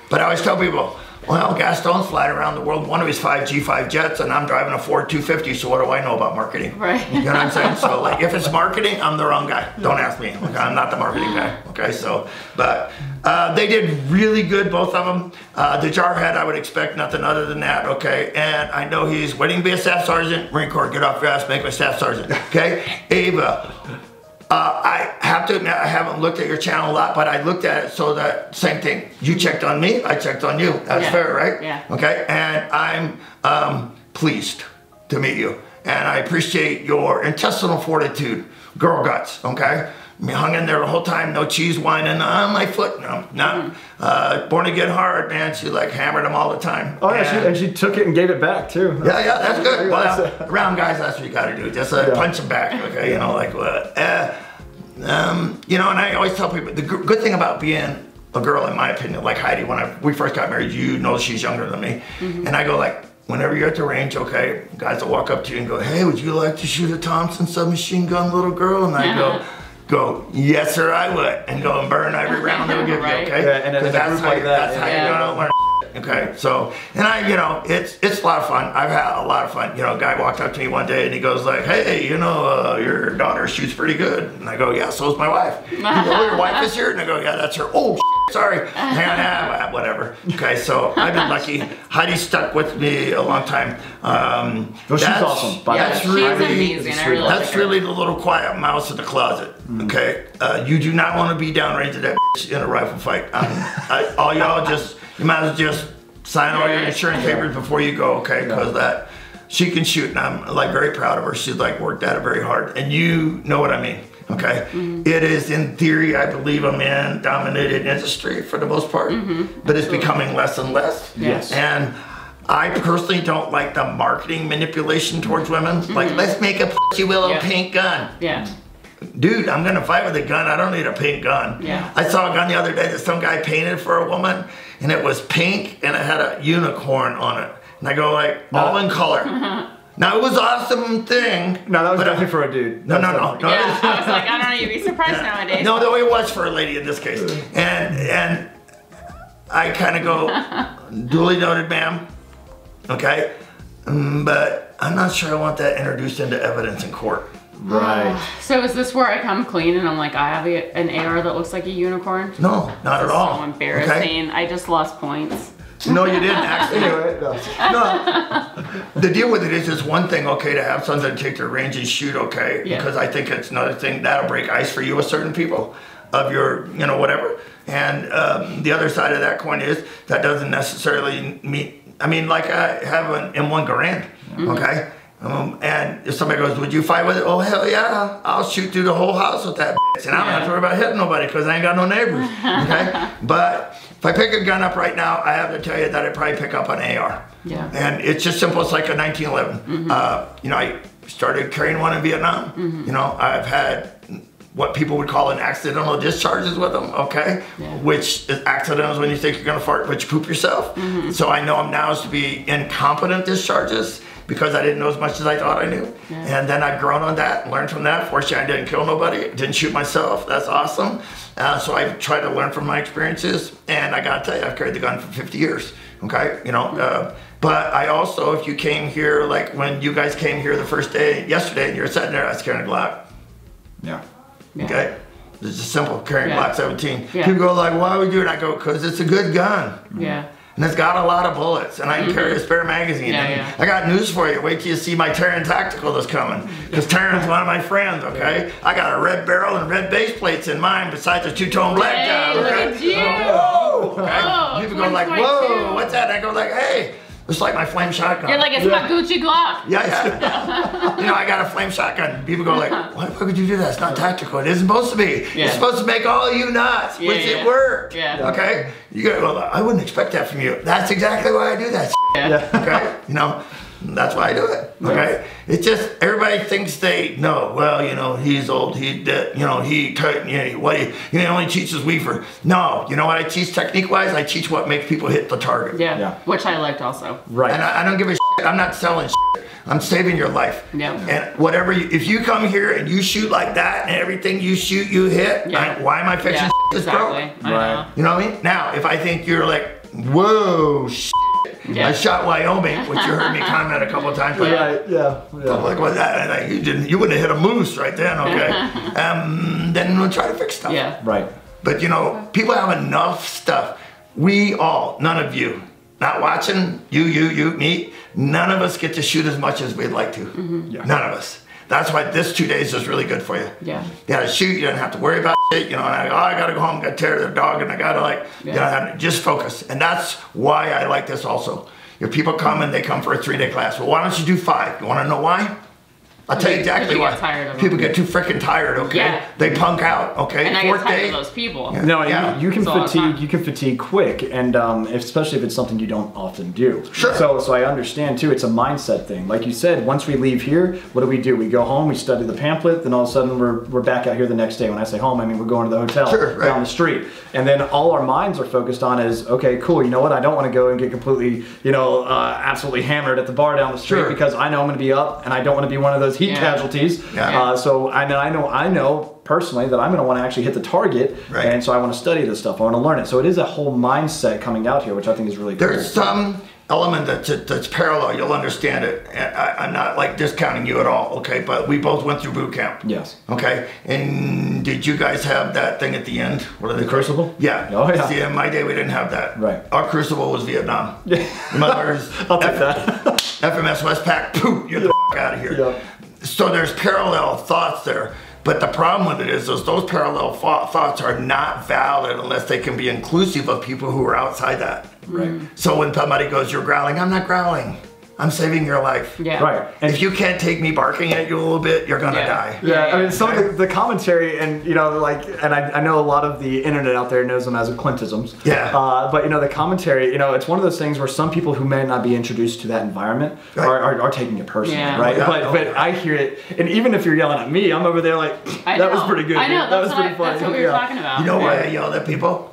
But I always tell people, well, Gaston's flying around the world, one of his five G5 jets, and I'm driving a Ford 250, so what do I know about marketing? Right. You know what I'm saying? So, (laughs) like, if it's marketing, I'm the wrong guy. Don't ask me. Okay, I'm not the marketing guy. Okay, so, but uh, they did really good, both of them. Uh, the Jarhead, I would expect nothing other than that. Okay, and I know he's waiting to be a staff sergeant. Marine Corps, get off your ass, make me a staff sergeant. Okay, Ava. Uh, I have to admit, I haven't looked at your channel a lot, but I looked at it so that same thing. You checked on me, I checked on you. That's Yeah. fair, right? Yeah. Okay, and I'm um, pleased to meet you, and I appreciate your intestinal fortitude, girl guts. Okay, I hung in there the whole time, no cheese whining on my foot. No, no. Uh, born to get hard, man. She like hammered them all the time. Oh yeah, she, And- and she took it and gave it back too. yeah, yeah, that's good. That's Well, (laughs) it. around guys, that's what you got to do. Just uh, Yeah. punch them back, okay? You know, like what? Uh, um, you know, and I always tell people the good thing about being a girl, in my opinion, like Heidi, when I, we first got married, you know she's younger than me, Mm-hmm. and I go like. Whenever you're at the range, okay, guys will walk up to you and go, "Hey, would you like to shoot a Thompson submachine gun, little girl?" And I go, "Go, yes, sir, I would," and go and burn every (laughs) round they'll give Right. you, okay? Yeah, and in that's how like you- that, That's yeah. how Yeah. you're gonna learn. Okay, so and I, you know, it's it's a lot of fun. I've had a lot of fun. You know, a guy walked up to me one day and he goes like, "Hey, you know, uh, your daughter shoots pretty good." And I go, "Yeah, so's my wife." you goes, "Oh, your wife is here?" And I go, "Yeah, that's her." Oh, shit, sorry, yeah, yeah, whatever. Okay, so I've been lucky. Heidi stuck with me a long time. Um, Oh, she's that's- awesome, by Yeah, That's she's really amazing. I really that's really the little quiet mouse in the closet. Okay, uh, you do not want to be downrange of that bitch (laughs) in a rifle fight. Um, I, all y'all just you might as well just sign all your insurance papers before you go. Okay, because that she can shoot, and I'm like very proud of her. She's like worked at it very hard, and you know what I mean. Okay, mm-hmm. It is in theory, I believe, a man-dominated industry for the most part, mm-hmm. but it's becoming less and less. Yes. And I personally don't like the marketing manipulation towards women. Mm-hmm. Like, let's make a pussy willow Yeah. pink gun. Yeah. Dude, I'm gonna fight with a gun. I don't need a pink gun. Yeah. I saw a gun the other day that some guy painted for a woman, and it was pink and it had a unicorn on it. And I go like, all uh. in color. (laughs) now it was awesome thing. No, that was but- definitely for a dude. No, no, no, no. Yeah. I was like, I don't know. You'd be surprised nowadays. No, though it was for a lady in this case. And and I kind of go, (laughs) duly noted, ma'am. Okay, Mm, but I'm not sure I want that introduced into evidence in court. Right. So is this where I come clean and I'm like, I have a, an AR that looks like a unicorn? No, not at all. So embarrassing. I just lost points. (laughs) No, you didn't actually. Anyway, no. (laughs) No. The deal with it is it's one thing, okay, to have something to take to range and shoot, okay, Yeah. because I think it's another thing that'll break ice for you with certain people of your, you know, whatever. And um, the other side of that coin is that doesn't necessarily mean, I mean, like I have an M1 Garand, okay? Um, and if somebody goes, would you fight with it? Oh, hell yeah, I'll shoot through the whole house with that bitch. And I don't have to worry about hitting nobody because I ain't got no neighbors, okay? (laughs) but if I pick a gun up right now, I have to tell you that I'd probably pick up an AR. Yeah. And it's just simple. It's like a 1911. Uh, you know, I started carrying one in Vietnam. You know, I've had what people would call an accidental discharges with them. Okay, Yeah. which is accidentals when you think you're gonna fart but you poop yourself. So I know them now as to be incompetent discharges because I didn't know as much as I thought I knew. And then I've grown on that learned from that. Fortunately, I didn't kill nobody, didn't shoot myself. That's awesome. Uh, so I try to learn from my experiences. And I got to tell you, I've carried the gun for 50 years. Okay, you know. Uh, but I also, if you came here, like when you guys came here the first day yesterday, and you're sitting there, I was carrying a Glock. Yeah. Yeah. Okay. It's just simple, carrying Yeah. Glock 17. Yeah. People go like, why would you do it? I go, because it's a good gun. Yeah. And it's got a lot of bullets, and I can carry a spare magazine. Mm-hmm. Yeah, yeah. I got news for you. Wait till you see my Taran Tactical that's coming. Because Taran's one of my friends, okay? I got a red barrel and red base plates in mine besides a two-tone black Hey, guy, look okay? at you. Whoa! Okay? Oh, People go like, whoa, what's that? I go like, hey, it's like my flame shotgun. You're like, it's my Gucci Glock. Yeah, yeah. you know, I got a flame shotgun. People go like, why the fuck would you do that? It's not tactical. It isn't supposed to be. Yeah. It's supposed to make all of you nuts, Yeah, which yeah. it worked. Yeah. Okay? You go, well, I wouldn't expect that from you. That's exactly why I do that. Yeah. Okay? You know, that's why I do it. Okay? It's just, everybody thinks they know. Well, you know, he's old. He did, you know, he, cut- you know, what he, you he only teaches weaver. No. You know what I teach technique wise? I teach what makes people hit the target. Yeah. Yeah. Which I liked also. Right. And I, I don't give a shit. I'm not selling shit. I'm saving your life. Yeah. And whatever, you, if you come here and you shoot like that and everything you shoot, you hit, Yeah. I- why am I fixing Yeah. shit this Exactly. broke? Right. You know what I mean? Now, if I think you're like, whoa, shit. Yeah. I shot Wyoming, which you heard me (laughs) comment a couple times. Like, Right. Yeah. I'm Yeah. like, what that? and I- You didn't. You wouldn't have hit a moose right then. Okay. (laughs) um, then we'll try to fix stuff. Yeah. Right. But you know, people have enough stuff. We all, none of you, not watching, you, you, you, me, none of us get to shoot as much as we'd like to. Yeah. None of us. That's why this two days is really good for you. Yeah. You gotta shoot, you don't have to worry about shit, you know, and I, oh, I gotta go home, gotta tear the dog, and I gotta like, you know, Yeah. have- just focus. And that's why I like this also. If people come and they come for a three day class, well, why don't you do five? You wanna know why? I'll tell you exactly why. get tired of them. people get too freaking tired, okay? Yeah. They punk out, okay? And I get tired day, of those people. No, Yeah. you, you can It's all the fatigue. You can fatigue quick, and um, especially if it's something you don't often do. Sure. So, so I understand too. It's a mindset thing. Like you said, once we leave here, what do we do? We go home, we study the pamphlet, then all of a sudden we're, we're back out here the next day. When I say home, I mean we're going to the hotel Sure, right. down the street, and then all our minds are focused on is okay, cool. You know what? I don't want to go and get completely, you know, uh, absolutely hammered at the bar down the street Sure. because I know I'm going to be up, and I don't want to be one of those heat Yeah. casualties. Yeah. Uh, so I know, I know, I know personally that I'm going to want to actually hit the target, Right. and so I want to study this stuff. I want to learn it. So it is a whole mindset coming out here, which I think is really cool. There's some element that's, that's parallel. You'll understand it. I, I'm not like discounting you at all, okay? But we both went through boot camp. Yes. Okay. And did you guys have that thing at the end? What are they The crucible? Yeah. Oh, yeah. See, in my day, we didn't have that. Right. Our crucible was Vietnam. Yeah. (laughs) Mother's I'll take that. (laughs) FMF Westpac. Poof, you're the f- out of here. Yeah. So there's parallel thoughts there. But the problem with it is those, those parallel thought, thoughts are not valid unless they can be inclusive of people who are outside that. Right. So when somebody goes, you're growling, I'm not growling. I'm saving your life. Yeah. Right. And If you can't take me barking at you a little bit, you're gonna Yeah. die. Yeah, I mean, some Okay. of the, the commentary, and you know, like, and I, I know a lot of the internet out there knows them as Clintisms. Yeah. Uh, but you know, the commentary, you know, it's one of those things where some people who may not be introduced to that environment Right. are, are, are taking it personally, Yeah. right? Yeah. But but I hear it, and even if you're yelling at me, I'm over there like, that was pretty good. I know. that was pretty I, funny. that's what we were Yeah. talking about. You know why I Yeah. yell at people?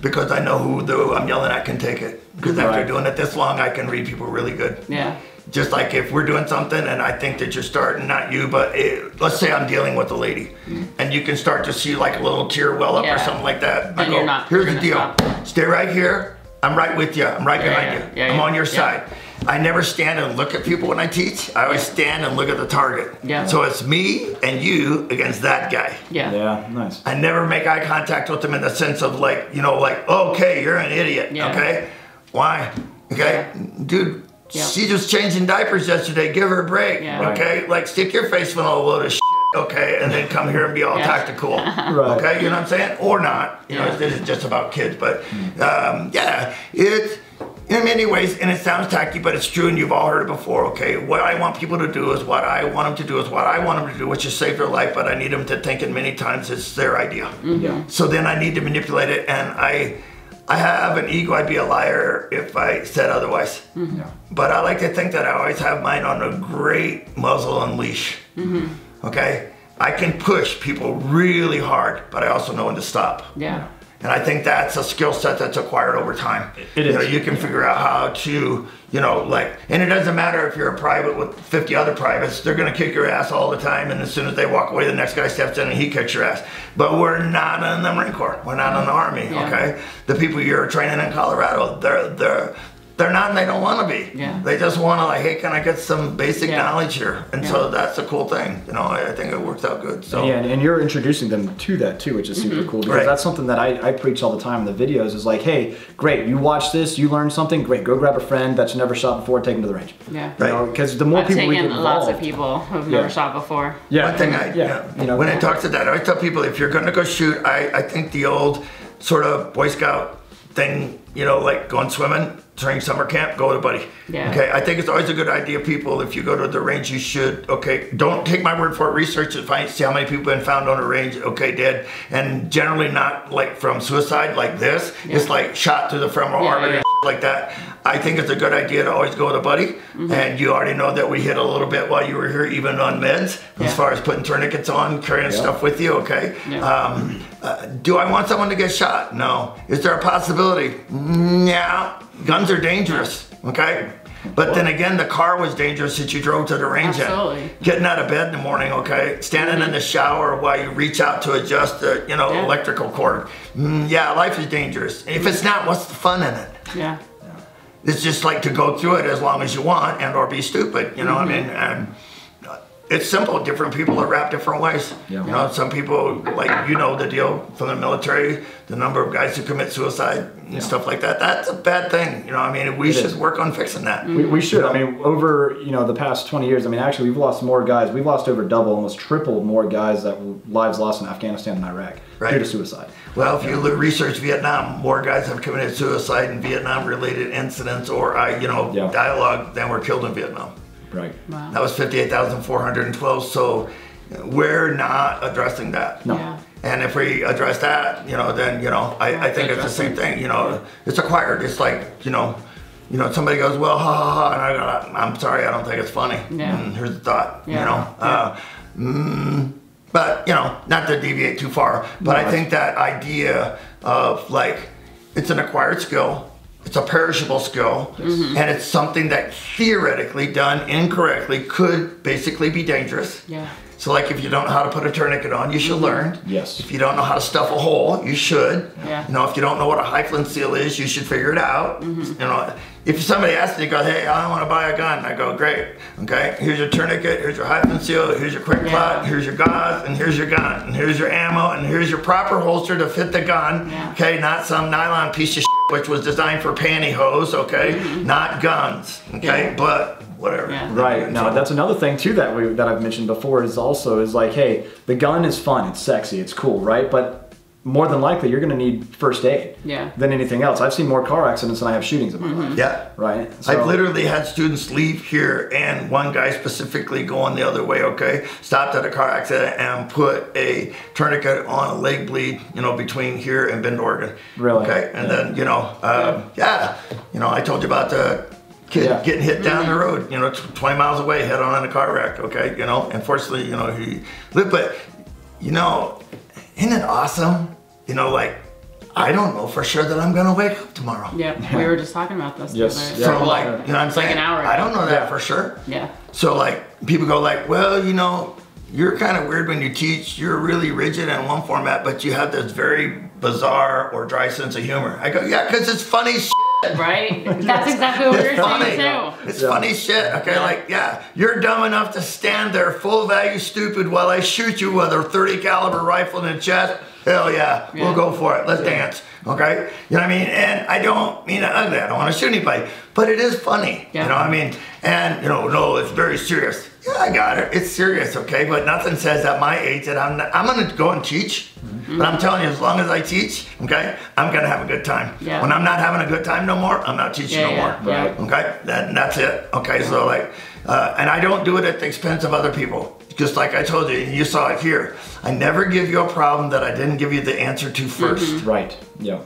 Because I know who the, I'm yelling at can take it. Because after doing it this long, I can read people really good. Yeah. Just like if we're doing something and I think that you're starting, not you, but it, let's say I'm dealing with a lady, and you can start to see like a little tear well up or Mm-hmm. Something like that. I go, you're not- here's you're the deal. stop. Stay right here. I'm right with you. I'm right Yeah, behind yeah, you. yeah, I'm yeah, on your yeah. side. I never stand and look at people when I teach. I always stand and look at the target. Yeah. So it's me and you against that guy. Yeah. Yeah, nice. I never make eye contact with them in the sense of like, you know, like, okay, you're an idiot. Yeah. Okay. Why? Okay. Dude, Yeah. she just changing diapers yesterday. Give her a break. Yeah. Okay. Like, stick your face in a load of shit. Okay. And then come here and be all Yeah. tactical. (laughs) Right. Okay. You know what I'm saying? Or not. You know, this is just about kids. But um, yeah, it. In many ways, and it sounds tacky, but it's true, and you've all heard it before. Okay, what I want people to do is what I want them to do is what I want them to do, which is save their life. But I need them to think, and many times it's their idea. Yeah. So then I need to manipulate it, and I, I have an ego. I'd be a liar if I said otherwise. Yeah. But I like to think that I always have mine on a great muzzle and leash. mm-hmm. Okay, I can push people really hard, but I also know when to stop. Yeah. And I think that's a skill set that's acquired over time. It you is. Know, you can figure out how to, you know, like, and it doesn't matter if you're a private with 50 other privates, they're going to kick your ass all the time. And as soon as they walk away, the next guy steps in and he kicks your ass. But we're not in the Marine Corps. We're not in the Army, Yeah. okay? The people you're training in Colorado, they're, they're, they're not and they don't want to be. Yeah. They just want to like, hey, can I get some basic Yeah. knowledge here? And Yeah. so that's a cool thing. You know, I, I think it works out good. So Yeah, and, and you're introducing them to that too, which is super mm-hmm. cool because Right. that's something that I, I preach all the time in the videos is like, hey, great, you watch this, you learn something, great, go grab a friend that's never shot before, take them to the range. Yeah. Right. Because the more I've people we taken get lots of people who've Yeah. never shot before. Yeah, One thing I, yeah, yeah, you know, when I talk to that, I tell people if you're going to go shoot, I, I think the old sort of Boy Scout thing, you know, like going swimming during summer camp, go with a buddy. Yeah. Okay. I think it's always a good idea, people, if you go to the range, you should, okay, don't take my word for it, research it, find, see how many people have been found on a range, okay, dead. And generally not like from suicide like this, it's like shot through the femoral Yeah, artery yeah. and like that. I think it's a good idea to always go with a buddy. Mm-hmm. And you already know that we hit a little bit while you were here, even on meds, Yeah. as far as putting tourniquets on, carrying stuff with you, okay? Yeah. Um, uh, do I want someone to get shot? No. Is there a possibility? Yeah. Guns are dangerous, okay? But then again, the car was dangerous that you drove to the range in. Absolutely. Getting out of bed in the morning, okay? Standing in the shower while you reach out to adjust the, you know, Yeah. electrical cord. Mm, yeah, life is dangerous. If it's not, what's the fun in it? Yeah. It's just like to go through it as long as you want and or be stupid, you know what I mean? And uh, it's simple. Different people are wrapped different ways. Yeah. You know, some people, like, you know the deal from the military, the number of guys who commit suicide and stuff like that. That's a bad thing. You know, I mean, we It should is. work on fixing that. We, we should. I mean, over you know the past 20 years. I mean, actually, we've lost more guys. We've lost over double, almost triple more guys that lives lost in Afghanistan and Iraq Right. due to suicide. Well, if you research Vietnam, more guys have committed suicide in Vietnam-related incidents or, uh, you know, Yeah. dialogue than were killed in Vietnam. Right. Wow. That was 58,412. So we're not addressing that. No. Yeah. And if we address that, you know, then, you know, I, I think it's the same thing, you know, it's acquired. It's like, you know, you know, somebody goes, well, ha ha ha, and I go, I'm sorry, I don't think it's funny. Yeah. And here's the thought, you Yeah. know. Uh, mm, but, you know, not to deviate too far, but I think that idea of like, it's an acquired skill, it's a perishable skill, Mm-hmm. and it's something that theoretically done incorrectly could basically be dangerous. Yeah. So, like, if you don't know how to put a tourniquet on, you should learn. Yes. If you don't know how to stuff a hole, you should. Yeah. You know, if you don't know what a HyFin seal is, you should figure it out. Mm-hmm. You know, if somebody asks you go, hey, I want to buy a gun, I go, great. Okay, here's your tourniquet, here's your HyFin seal, here's your quick Yeah. here's your gauze, and here's your gun, and here's your ammo, and here's your proper holster to fit the gun. Yeah. Okay, not some nylon piece of shit which was designed for pantyhose. Okay, mm-hmm. not guns. Okay. Yeah. but whatever. Yeah. Right. Now So- that's another thing too that we that I've mentioned before is also is like, hey, the gun is fun, it's sexy, it's cool, right? But more than likely you're gonna need first aid Yeah. than anything else. I've seen more car accidents than I have shootings in my life. Yeah. Right. I've literally had students leave here and one guy specifically going the other way, okay, stopped at a car accident and put a tourniquet on a leg bleed, you know, between here and Bend, Oregon. Really? Okay. And then, you know, um, yeah, you know, I told you about the kid Yeah. getting hit down the road, you know, 20 miles away, head on in a car wreck, okay, you know, unfortunately, you know, he lived, but, you know, isn't it awesome? You know, like, I don't know for sure that I'm going to wake up tomorrow. Yeah. We were just talking about this. Yes. other- Yeah. So like, you know what I'm It's like saying? an hour I don't know that Yeah. for sure. Yeah. So like, people go like, well, you know, you're kind of weird when you teach. You're really rigid in one format, but you have this very bizarre or dry sense of humor. I go, yeah, because it's funny shit. Right? (laughs) That's exactly what we were It's funny. saying too. It's Yeah. funny shit. Okay, like yeah, you're dumb enough to stand there, full value stupid, while I shoot you with a 30 caliber rifle in the chest. Hell yeah, Yeah. we'll go for it. Let's dance. Okay, you know what I mean? And I don't mean it ugly. I don't want to shoot anybody, but it is funny. Yeah. You know what I mean? And you know, no, it's very serious. Yeah, I got it. It's serious, okay? But nothing says at my age that I'm not, I'm gonna go and teach. But I'm telling you, as long as I teach, okay, I'm gonna have a good time. Yeah. When I'm not having a good time no more, I'm not teaching Yeah, no yeah, more. yeah. Right. Okay, that, that's it. Okay, so like, uh, and I don't do it at the expense of other people. Just like I told you, and you saw it here. I never give you a problem that I didn't give you the answer to 1st Right. Yeah.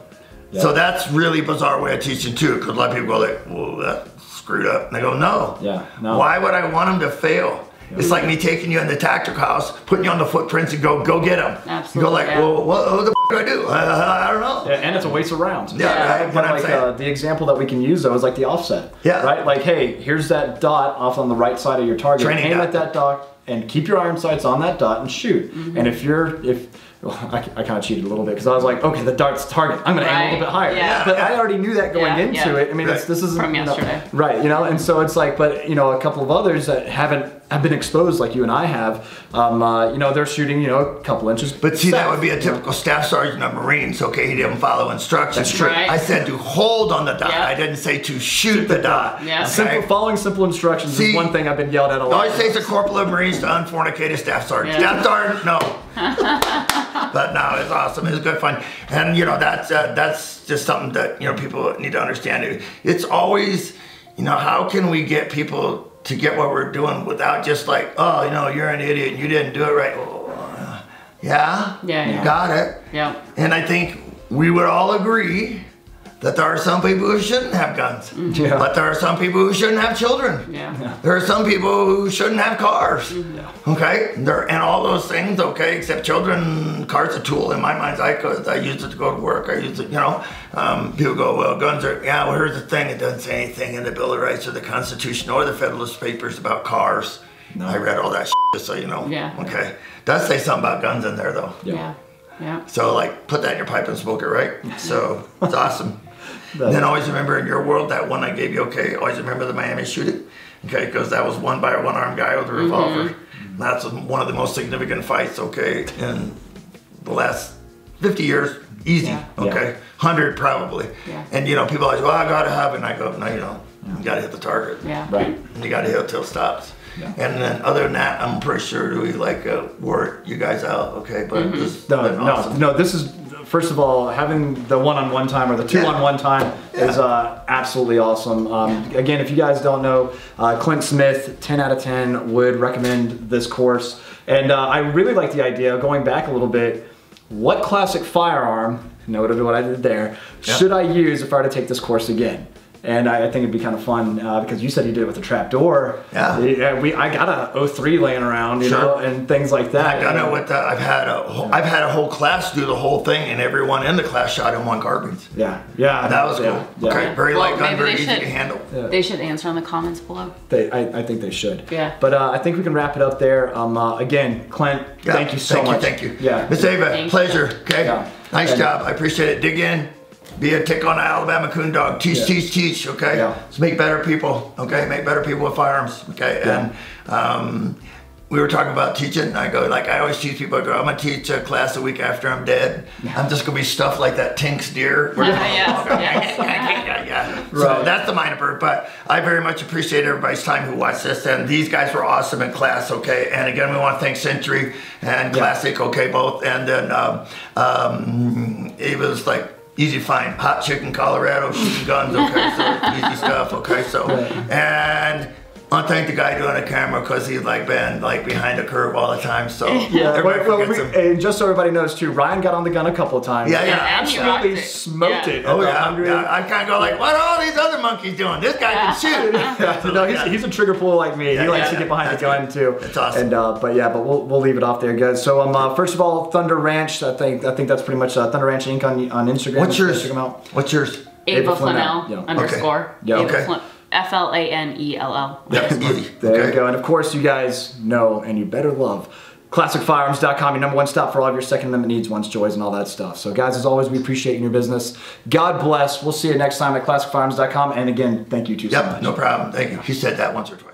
Yeah. So that's really bizarre way of teaching too, because a lot of people go like, "Well, that's screwed up," and they go, "No, Yeah, no. Why would I want them to fail? It's like me taking you in the tactical house, putting you on the footprints, and go go get them. Absolutely, You go like, yeah. well, what, what the f- do I do? I, I don't know. Yeah, and it's a waste of rounds. Yeah, Yeah. right. But I'm like saying. uh, the example that we can use though is like the offset. Yeah. Right. Like, hey, here's that dot off on the right side of your target. Training Aim dot. at that dot and keep your iron sights on that dot and shoot. Mm-hmm. And if you're if well, I, I kind of cheated a little bit because I was like, okay, the dart's target. I'm going to aim a little bit higher. Yeah. But I already knew that going Yeah, into yeah. it. I mean, it's, Right. this is From yesterday. right? You know, and so it's like, but you know, a couple of others that haven't have been exposed like you and I have. Um, uh, you know, they're shooting, you know, a couple inches. But see, that would be a you know. typical staff sergeant of Marines. Okay, he didn't follow instructions. That's true. Right. I said to hold on the dot. Yeah. I didn't say to shoot the dot. Yeah. Simple, following simple instructions See, is one thing I've been yelled at a The lot. only takes a corporal of Marines to unfornicate a staff sergeant. Yeah. Staff sergeant, no. (laughs) but no, it's awesome. It's good fun, and you know that's uh, that's just something that you know people need to understand. It's always, you know, how can we get people to get what we're doing without just like, oh, you know, you're an idiot and you didn't do it right. Well, uh, yeah, Yeah, you yeah. got it. Yeah. And I think we would all agree that there are some people who shouldn't have guns, Yeah. but there are some people who shouldn't have children. Yeah. There are some people who shouldn't have cars. Yeah. Okay, there and all those things. Okay, except children, cars a tool in my mind's eye because I use it to go to work. I use it, you know. Um, people go, well, guns are. Yeah, well, here's the thing. It doesn't say anything in the Bill of Rights or the Constitution or the Federalist Papers about cars. No. I read all that shit, just so you know. Yeah. Okay, does say something about guns in there though. Yeah. Yeah. So like, put that in your pipe and smoke it, right? So it's awesome. That- then always remember in your world that one I gave you. Okay, always remember the Miami shooting. Okay, because that was won by a one-armed guy with a revolver. That's one of the most significant fights. Okay, in the last 50 years, easy. Yeah. Okay, 100 probably. Yeah. And you know, people always, well, I gotta have it. And I go, no, you don't. You gotta hit the target. Yeah. Right. And you gotta hit it till it stops. Yeah. And then other than that, I'm pretty sure we like uh, wore you guys out. Okay, but Mm-hmm. this No, been no, awesome. no. This is first of all having the one-on-one time or the two-on-one time is uh, absolutely awesome. Um, Again, if you guys don't know, uh, Clint Smith, 10 out of 10, would recommend this course, and uh, I really like the idea. Of going back a little bit, what classic firearm? Noted what I did there. Yeah. Should I use if I were to take this course again? And I, I think it'd be kind of fun uh, because you said you did it with a trap door. Yeah. Yeah, we I got a 03 laying around, you Sure. know, and things like that. I've done it with. Uh, I've had a. Whole, I've had a whole class do the whole thing, and everyone in the class shot M1 carbines. Yeah, yeah. That was yeah, cool. yeah. Okay, very Well, light gun, very they easy should- to handle. They should answer in the comments below. They, I, I think they should. Yeah. But uh, I think we can wrap it up there. Um, uh, again, Clint, Yeah, thank you so thank much. You, thank you. Yeah. Miss Ava, Thank you. pleasure. Okay. Yeah. Nice And- job. I appreciate it. Dig in. Be a tick on an Alabama coon dog. Teach, Yeah. teach, teach. Okay. Yeah. Let's make better people. Okay. Make better people with firearms. Okay. Yeah. And um, we were talking about teaching. And I go like I always teach people. I go. I'm gonna teach a class a week after I'm dead. I'm just gonna be stuffed like that Tink's deer. (laughs) We're (laughs) Yeah, yes, yeah, yeah. So Right. that's the minor bird. But I very much appreciate everybody's time who watched this. And these guys were awesome in class, okay? And again, we want to thank Century and Yeah. Classic, okay, both. And then um, um, it was like easy to find. Hot chicken, Colorado, shooting guns, okay? So easy stuff, okay? So, and I want thank the guy doing the camera because he's like been like behind the curve all the time. So Yeah, everybody well, well, we, and just so everybody knows too, Ryan got on the gun a couple of times. Yeah, yeah. And absolutely it. smoked Yeah. it. Oh yeah, yeah. I kind of go like, what are all these other monkeys doing? This guy can shoot. (laughs) Yeah, no, he's, he's a trigger puller like me. Yeah, he likes yeah, to get behind the that's gun too. That's awesome. And uh, but yeah, but we'll, we'll leave it off there, guys. So um, uh, first of all, Thunder Ranch. I think I think that's pretty much uh, Thunder Ranch Inc. on on Instagram. What's yours? Check them out. What's yours? Ava Ava Flanell. Flanell Yeah. underscore. Yeah, Ava okay. Flan- F L A N E L L. (laughs) Easy. There okay. you go. And of course, you guys know and you better love ClassicFirearms.com, your number one stop for all of your Second Amendment needs, wants, joys, and all that stuff. So, guys, as always, we appreciate your business. God bless. We'll see you next time at ClassicFirearms.com. And again, thank you too so much. no problem. Thank you. He said that once or twice.